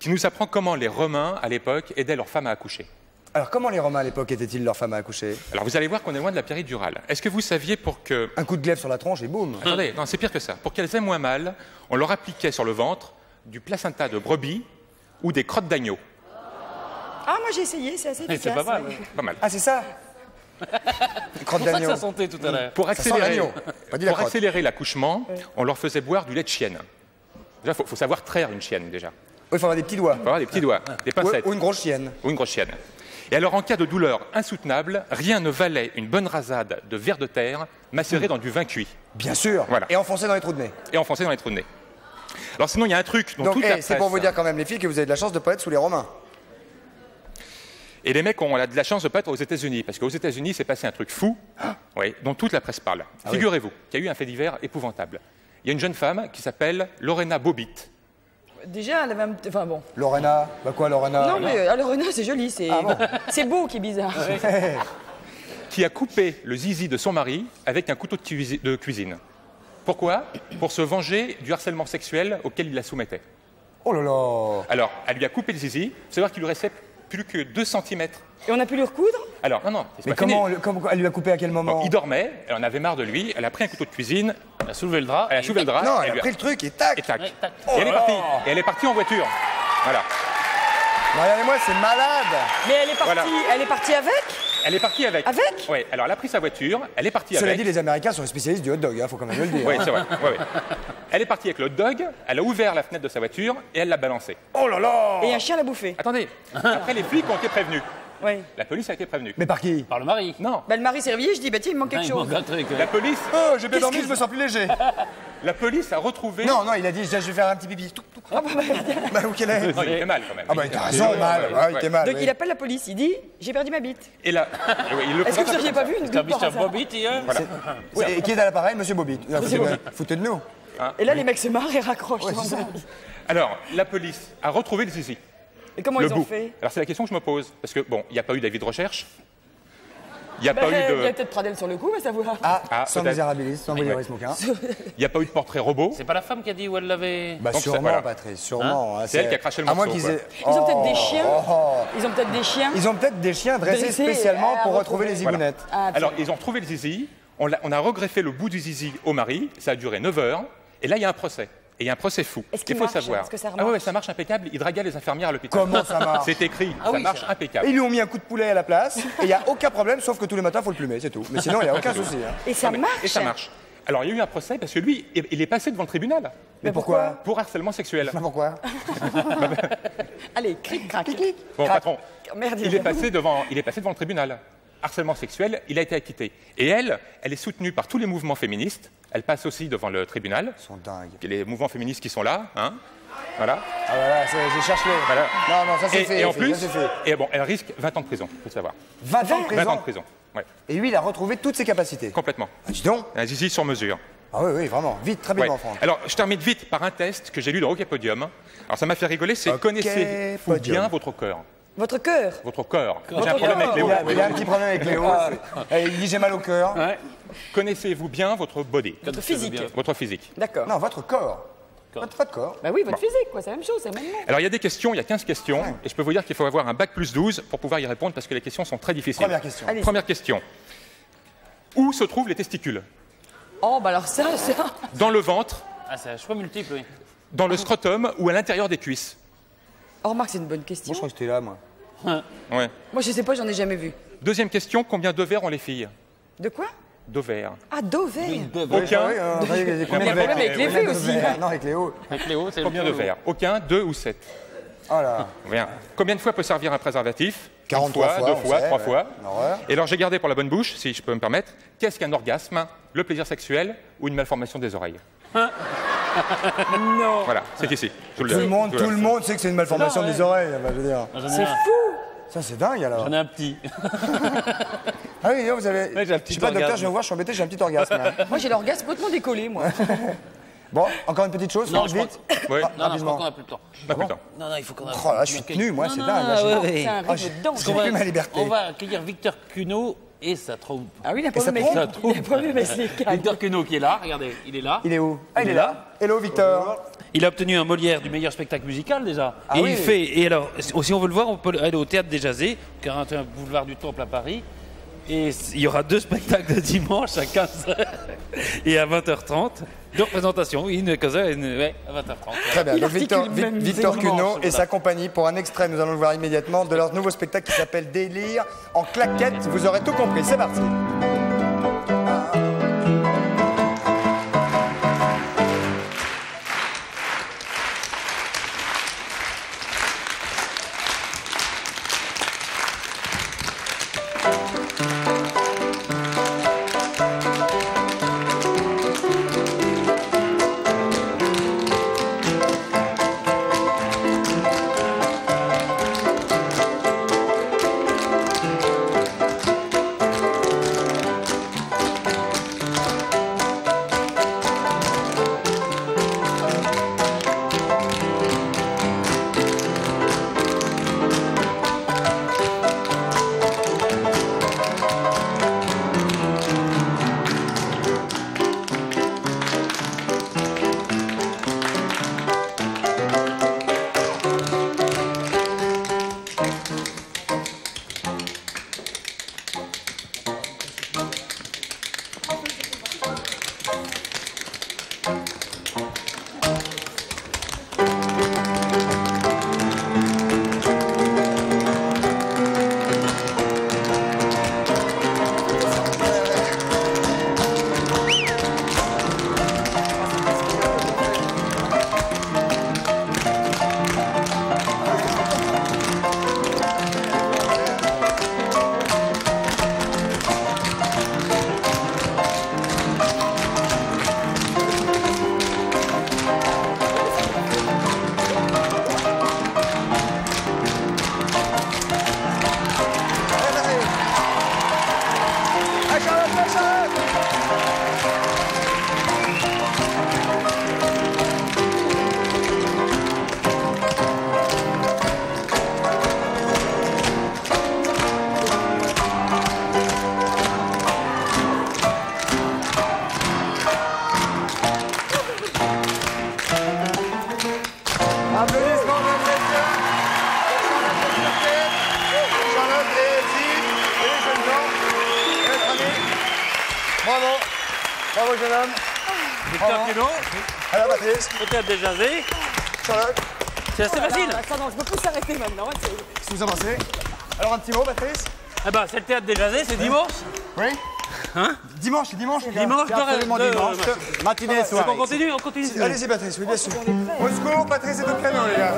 qui nous apprend comment les Romains, à l'époque, aidaient leurs femmes à accoucher. Alors, comment les Romains à l'époque étaient-ils leurs femmes à accoucher? Alors vous allez voir qu'on est loin de la péridurale. Est-ce que vous saviez pour que... Un coup de glaive sur la tronche et boum. Attendez, non, c'est pire que ça. Pour qu'elles aient moins mal, on leur appliquait sur le ventre du placenta de brebis ou des crottes d'agneau. Ah, moi j'ai essayé, c'est assez C'est efficace. pas mal. ouais. Pas mal. Ah, c'est ça? crottes C'est pour ça que d'agneau. ça sentait tout à l'heure. Pour accélérer, l'agneau, pas dit la pour crotte. accélérer l'accouchement, on leur faisait boire du lait de chienne. Déjà, il faut, faut savoir traire une chienne, déjà. Oui, il faut avoir des petits doigts. Il faut avoir des petits doigts, des Ou, pincettes. ou une grosse chienne. ou une grosse chienne. Et alors, en cas de douleur insoutenable, rien ne valait une bonne rasade de verre de terre macéré dans du vin cuit Bien sûr. Voilà. Et enfoncé dans les trous de nez. et enfoncé dans les trous de nez. Alors, sinon, il y a un truc dont Donc, toute eh, la c'est pour presse- vous dire quand même, les filles, que vous avez de la chance de ne pas être sous les Romains. Et les mecs ont de la chance de pas être aux États-Unis, parce qu'aux États-Unis, c'est passé un truc fou, oui, dont toute la presse parle. Ah Figurez-vous qu'il y a eu un fait divers épouvantable. Il y a une jeune femme qui s'appelle Lorena Bobbitt. Déjà, elle avait un petit. Enfin bon. Lorena, bah quoi, Lorena non, mais euh, alors, Renaud, c'est joli, c'est Ah bon c'est beau qui est bizarre. qui a coupé le zizi de son mari avec un couteau de, cuisi- de cuisine. Pourquoi? Pour se venger du harcèlement sexuel auquel il la soumettait. Oh là là Alors, elle lui a coupé le zizi. Il faut savoir qu'il lui restait plus que 2 cm. Et on a pu lui recoudre Alors, non, non, c'est Mais pas fini. comment, le- comment- elle lui a coupé à quel moment Bon, il dormait, elle en avait marre de lui, elle a pris un couteau de cuisine, Elle a soulevé le drap. elle a soulevé le drap, Non, elle elle a pris le truc et tac et tac. Ouais, tac. et elle est là partie. Et elle est partie en voiture. Voilà. Mais Regardez-moi, c'est malade Mais elle est partie, Voilà. elle est partie avec? Elle est partie avec. Avec? Oui, alors elle a pris sa voiture, elle est partie Cela avec. dit, les Américains sont les spécialistes du hot dog, il faut quand même le dire. Oui, c'est vrai. ouais, ouais. Elle est partie avec le hot dog, elle a ouvert la fenêtre de sa voiture et elle l'a balancé. Oh là là Et un chien l'a bouffé. Attendez, après les flics ont été prévenus. Oui. La police a été prévenue. Mais par qui Par le mari. Non, Bah, le mari s'est réveillé, je dis, bah tiens, il me manque Ah, quelque il chose. manque un truc. la police, Oh, j'ai bien dormi, que- je me sens plus léger. la police a retrouvé. Non, non, il a dit, je vais faire un petit pipi. Tout, tout. Bah, où qu'elle est Non, il était mal quand même. Ah bah, t'as raison, Ouais, mal. ouais, Ouais, il était mal. Donc oui. il appelle la police, il dit, j'ai perdu ma bite. Et là, il Est-ce que vous comme pas vu une goutte par Bobbitt hier et qui est à l'appareil Monsieur Bobby. Ah, Foutez, foutez de nous. Et là, les mecs se marrent et raccrochent. Alors, la police a retrouvé le zizi. Et comment le ils ont bout. fait Alors c'est la question que je me pose. Parce que, bon, il n'y a pas eu d'avis de recherche. Il n'y a Bah, pas Il eu y a de. peut-être Pradel sur le coup, va savoir. Ah, Ah, sans misérabilisme, sans Ouais. voyeurisme aucun. Il n'y a pas eu de portrait robot. C'est pas la femme qui a dit où elle l'avait. Bah Donc, sûrement, c'est- voilà. Patrice, sûrement. hein, C'est elle qui a craché le À moins morceau, qu'ils quoi. aient- Ils ont peut-être des Oh, chiens. Ils ont peut-être des chiens. Ils ont peut-être des chiens dressés spécialement à pour retrouver les zigounettes. Ah, Alors, ils ont retrouvé le zizi. On, l'a- on a regreffé le bout du zizi au mari. Ça a duré 9 heures. Et là, il y a un procès. Et il y a un procès fou. Est-ce qu'il faut marche savoir. Est-ce que ça ah ouais, ça marche impeccable. Il draguait les infirmières à l'hôpital. Comment ça marche C'est écrit. Ah ça oui, marche impeccable. Et ils lui ont mis un coup de poulet à la place, et il n'y a aucun problème, sauf que tous les matins, il faut le plumer, c'est tout. Mais sinon, il n'y a aucun souci. hein. Et ça Non, mais- marche Et ça marche. Alors, il y a eu un procès parce que lui, il est passé devant le tribunal. Mais pourquoi Pour harcèlement sexuel. Pourquoi Allez, cric, crac. Bon, patron, Merde, il est, passé devant, il est passé devant le tribunal. Harcèlement sexuel, il a été acquitté. Et elle, elle est soutenue par tous les mouvements féministes. Elle passe aussi devant le tribunal. Ils sont dingues. Il y a les mouvements féministes qui sont là. Hein voilà. Ah voilà, je cherche les. Voilà. Non, non, ça c'est et, fait. et en plus, fait. et bon, elle risque 20 ans de prison, il faut le savoir. 20 ans de prison 20 ans de prison, ouais. Et lui, il a retrouvé toutes ses capacités. Complètement. Ah, dis donc Un zizi sur mesure. Ah oui, oui, vraiment. Vite, très Ouais. bien, Franck. Alors, je termine vite par un test que j'ai lu dans Hockey Podium. Alors, ça m'a fait rigoler, c'est Hockey connaissez-vous Podium. bien votre corps Votre cœur. Votre corps. J'ai un problème avec Léo. Il a, il a un petit problème avec Léo. Ah. c'est- Il dit j'ai mal au cœur. Connaissez-vous bien votre body? Votre physique. Votre physique. D'accord. Non, votre corps. Votre, votre corps. Bah oui, votre Bon. physique, quoi, c'est la même chose, c'est même nom. Alors, il y a des questions, il y a 15 questions, et je peux vous dire qu'il faut avoir un bac plus 12 pour pouvoir y répondre parce que les questions sont très difficiles. Première question. Première question. Où se trouvent les testicules? Oh, bah alors ça, ça. Dans le ventre, Ah, c'est un choix multiple, oui. dans le scrotum ou à l'intérieur des cuisses? Oh, remarque, c'est une bonne question. Moi, je crois que c'était là, moi. Ouais. Moi, je sais pas, j'en ai jamais vu. Deuxième question, combien d'ovaires ont les filles? De quoi? D'ovaires. Ah, d'ovaire. Aucun. Euh, il combien un de problème avec les verres filles aussi. Non, avec Léo. Avec Léo, c'est Combien le de verres Aucun, deux ou sept Oh là. Bien. Combien de fois peut servir un préservatif 43 Une fois, deux fois, sait, trois ouais. fois. Et alors j'ai gardé pour la bonne bouche, si je peux me permettre, qu'est-ce qu'un orgasme Le plaisir sexuel ou une malformation des oreilles Non. Voilà, c'est ici. Je vous Tout le monde, vous tout le monde sait que c'est une malformation Non, ouais. des oreilles. bah, C'est fou. Ça, c'est dingue alors. J'en ai un petit. Ah oui, vous avez. Ouais, j'ai un je sais pas, docteur, orgasme. je viens vous voir, je suis embêté, j'ai un petit orgasme. là. Moi, j'ai l'orgasme complètement décollé, moi. Bon, encore une petite chose, Non, je crois vite. Ouais. Ah, Non, non, je crois qu'on n'a plus le temps. De temps. Non, non, il faut qu'on a. Oh là, je suis tenu, moi, c'est Non, dingue. non, là, ouais, ouais. C'est un Ah, j'ai- j'ai plus ma liberté. On va accueillir Victor Cuno et sa trompe. Ah oui, il a pas ça vu il. Victor Cuno qui est là, regardez, il est là. Il est où Ah, il est là. Hello, Victor. Il a obtenu un Molière du meilleur spectacle musical déjà. Ah et oui. il fait. Et alors, si on veut le voir, on peut aller au théâtre des Jazés, 41 boulevard du Temple à Paris. Et il y aura deux spectacles de dimanche à 15h et à 20h30. Deux représentations, une à 15h et une ouais, à 20h30. Très bien. Donc, Victor, Vi- Victor Cuno et sa compagnie pour un extrait, nous allons le voir immédiatement, de leur nouveau spectacle qui s'appelle Délire en claquette. Vous aurez tout compris. C'est parti. Bravo. Bravo, jeune homme. Victor Hugo. À la Baptiste. Peut-être déjà V. Charlotte. C'est assez oh là facile. Là, attends, non, je me pousse s'arrêter maintenant. Si vous embrassez. Alors, un petit mot, Patrice Ah bah, ben, c'est le théâtre des Jazés, c'est dimanche Oui. Hein Dimanche, c'est dimanche, les gars. Dimanche, absolument de, dimanche. De... Matinée, ah, bah, soir. On continue, on continue. Allez-y, Patrice, oui, bien sûr. Au secours, Patrice est au piano, les gars.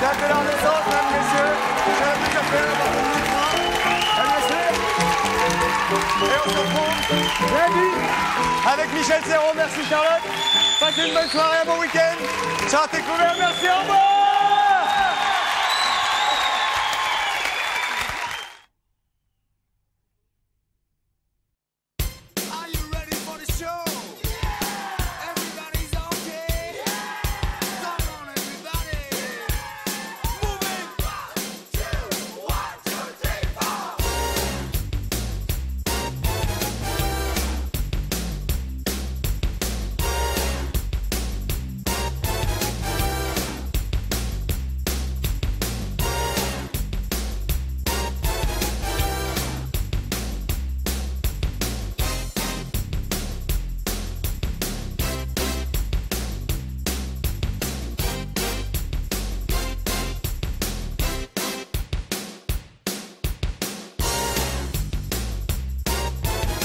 Jacques de la Renaissance, mesdames, messieurs. Je vais vous faire on se retrouve lundi avec Michel Serrault. Merci Charlotte. Passez une bonne soirée, un bon week-end. Ciao, t'es couvert. Merci, au revoir.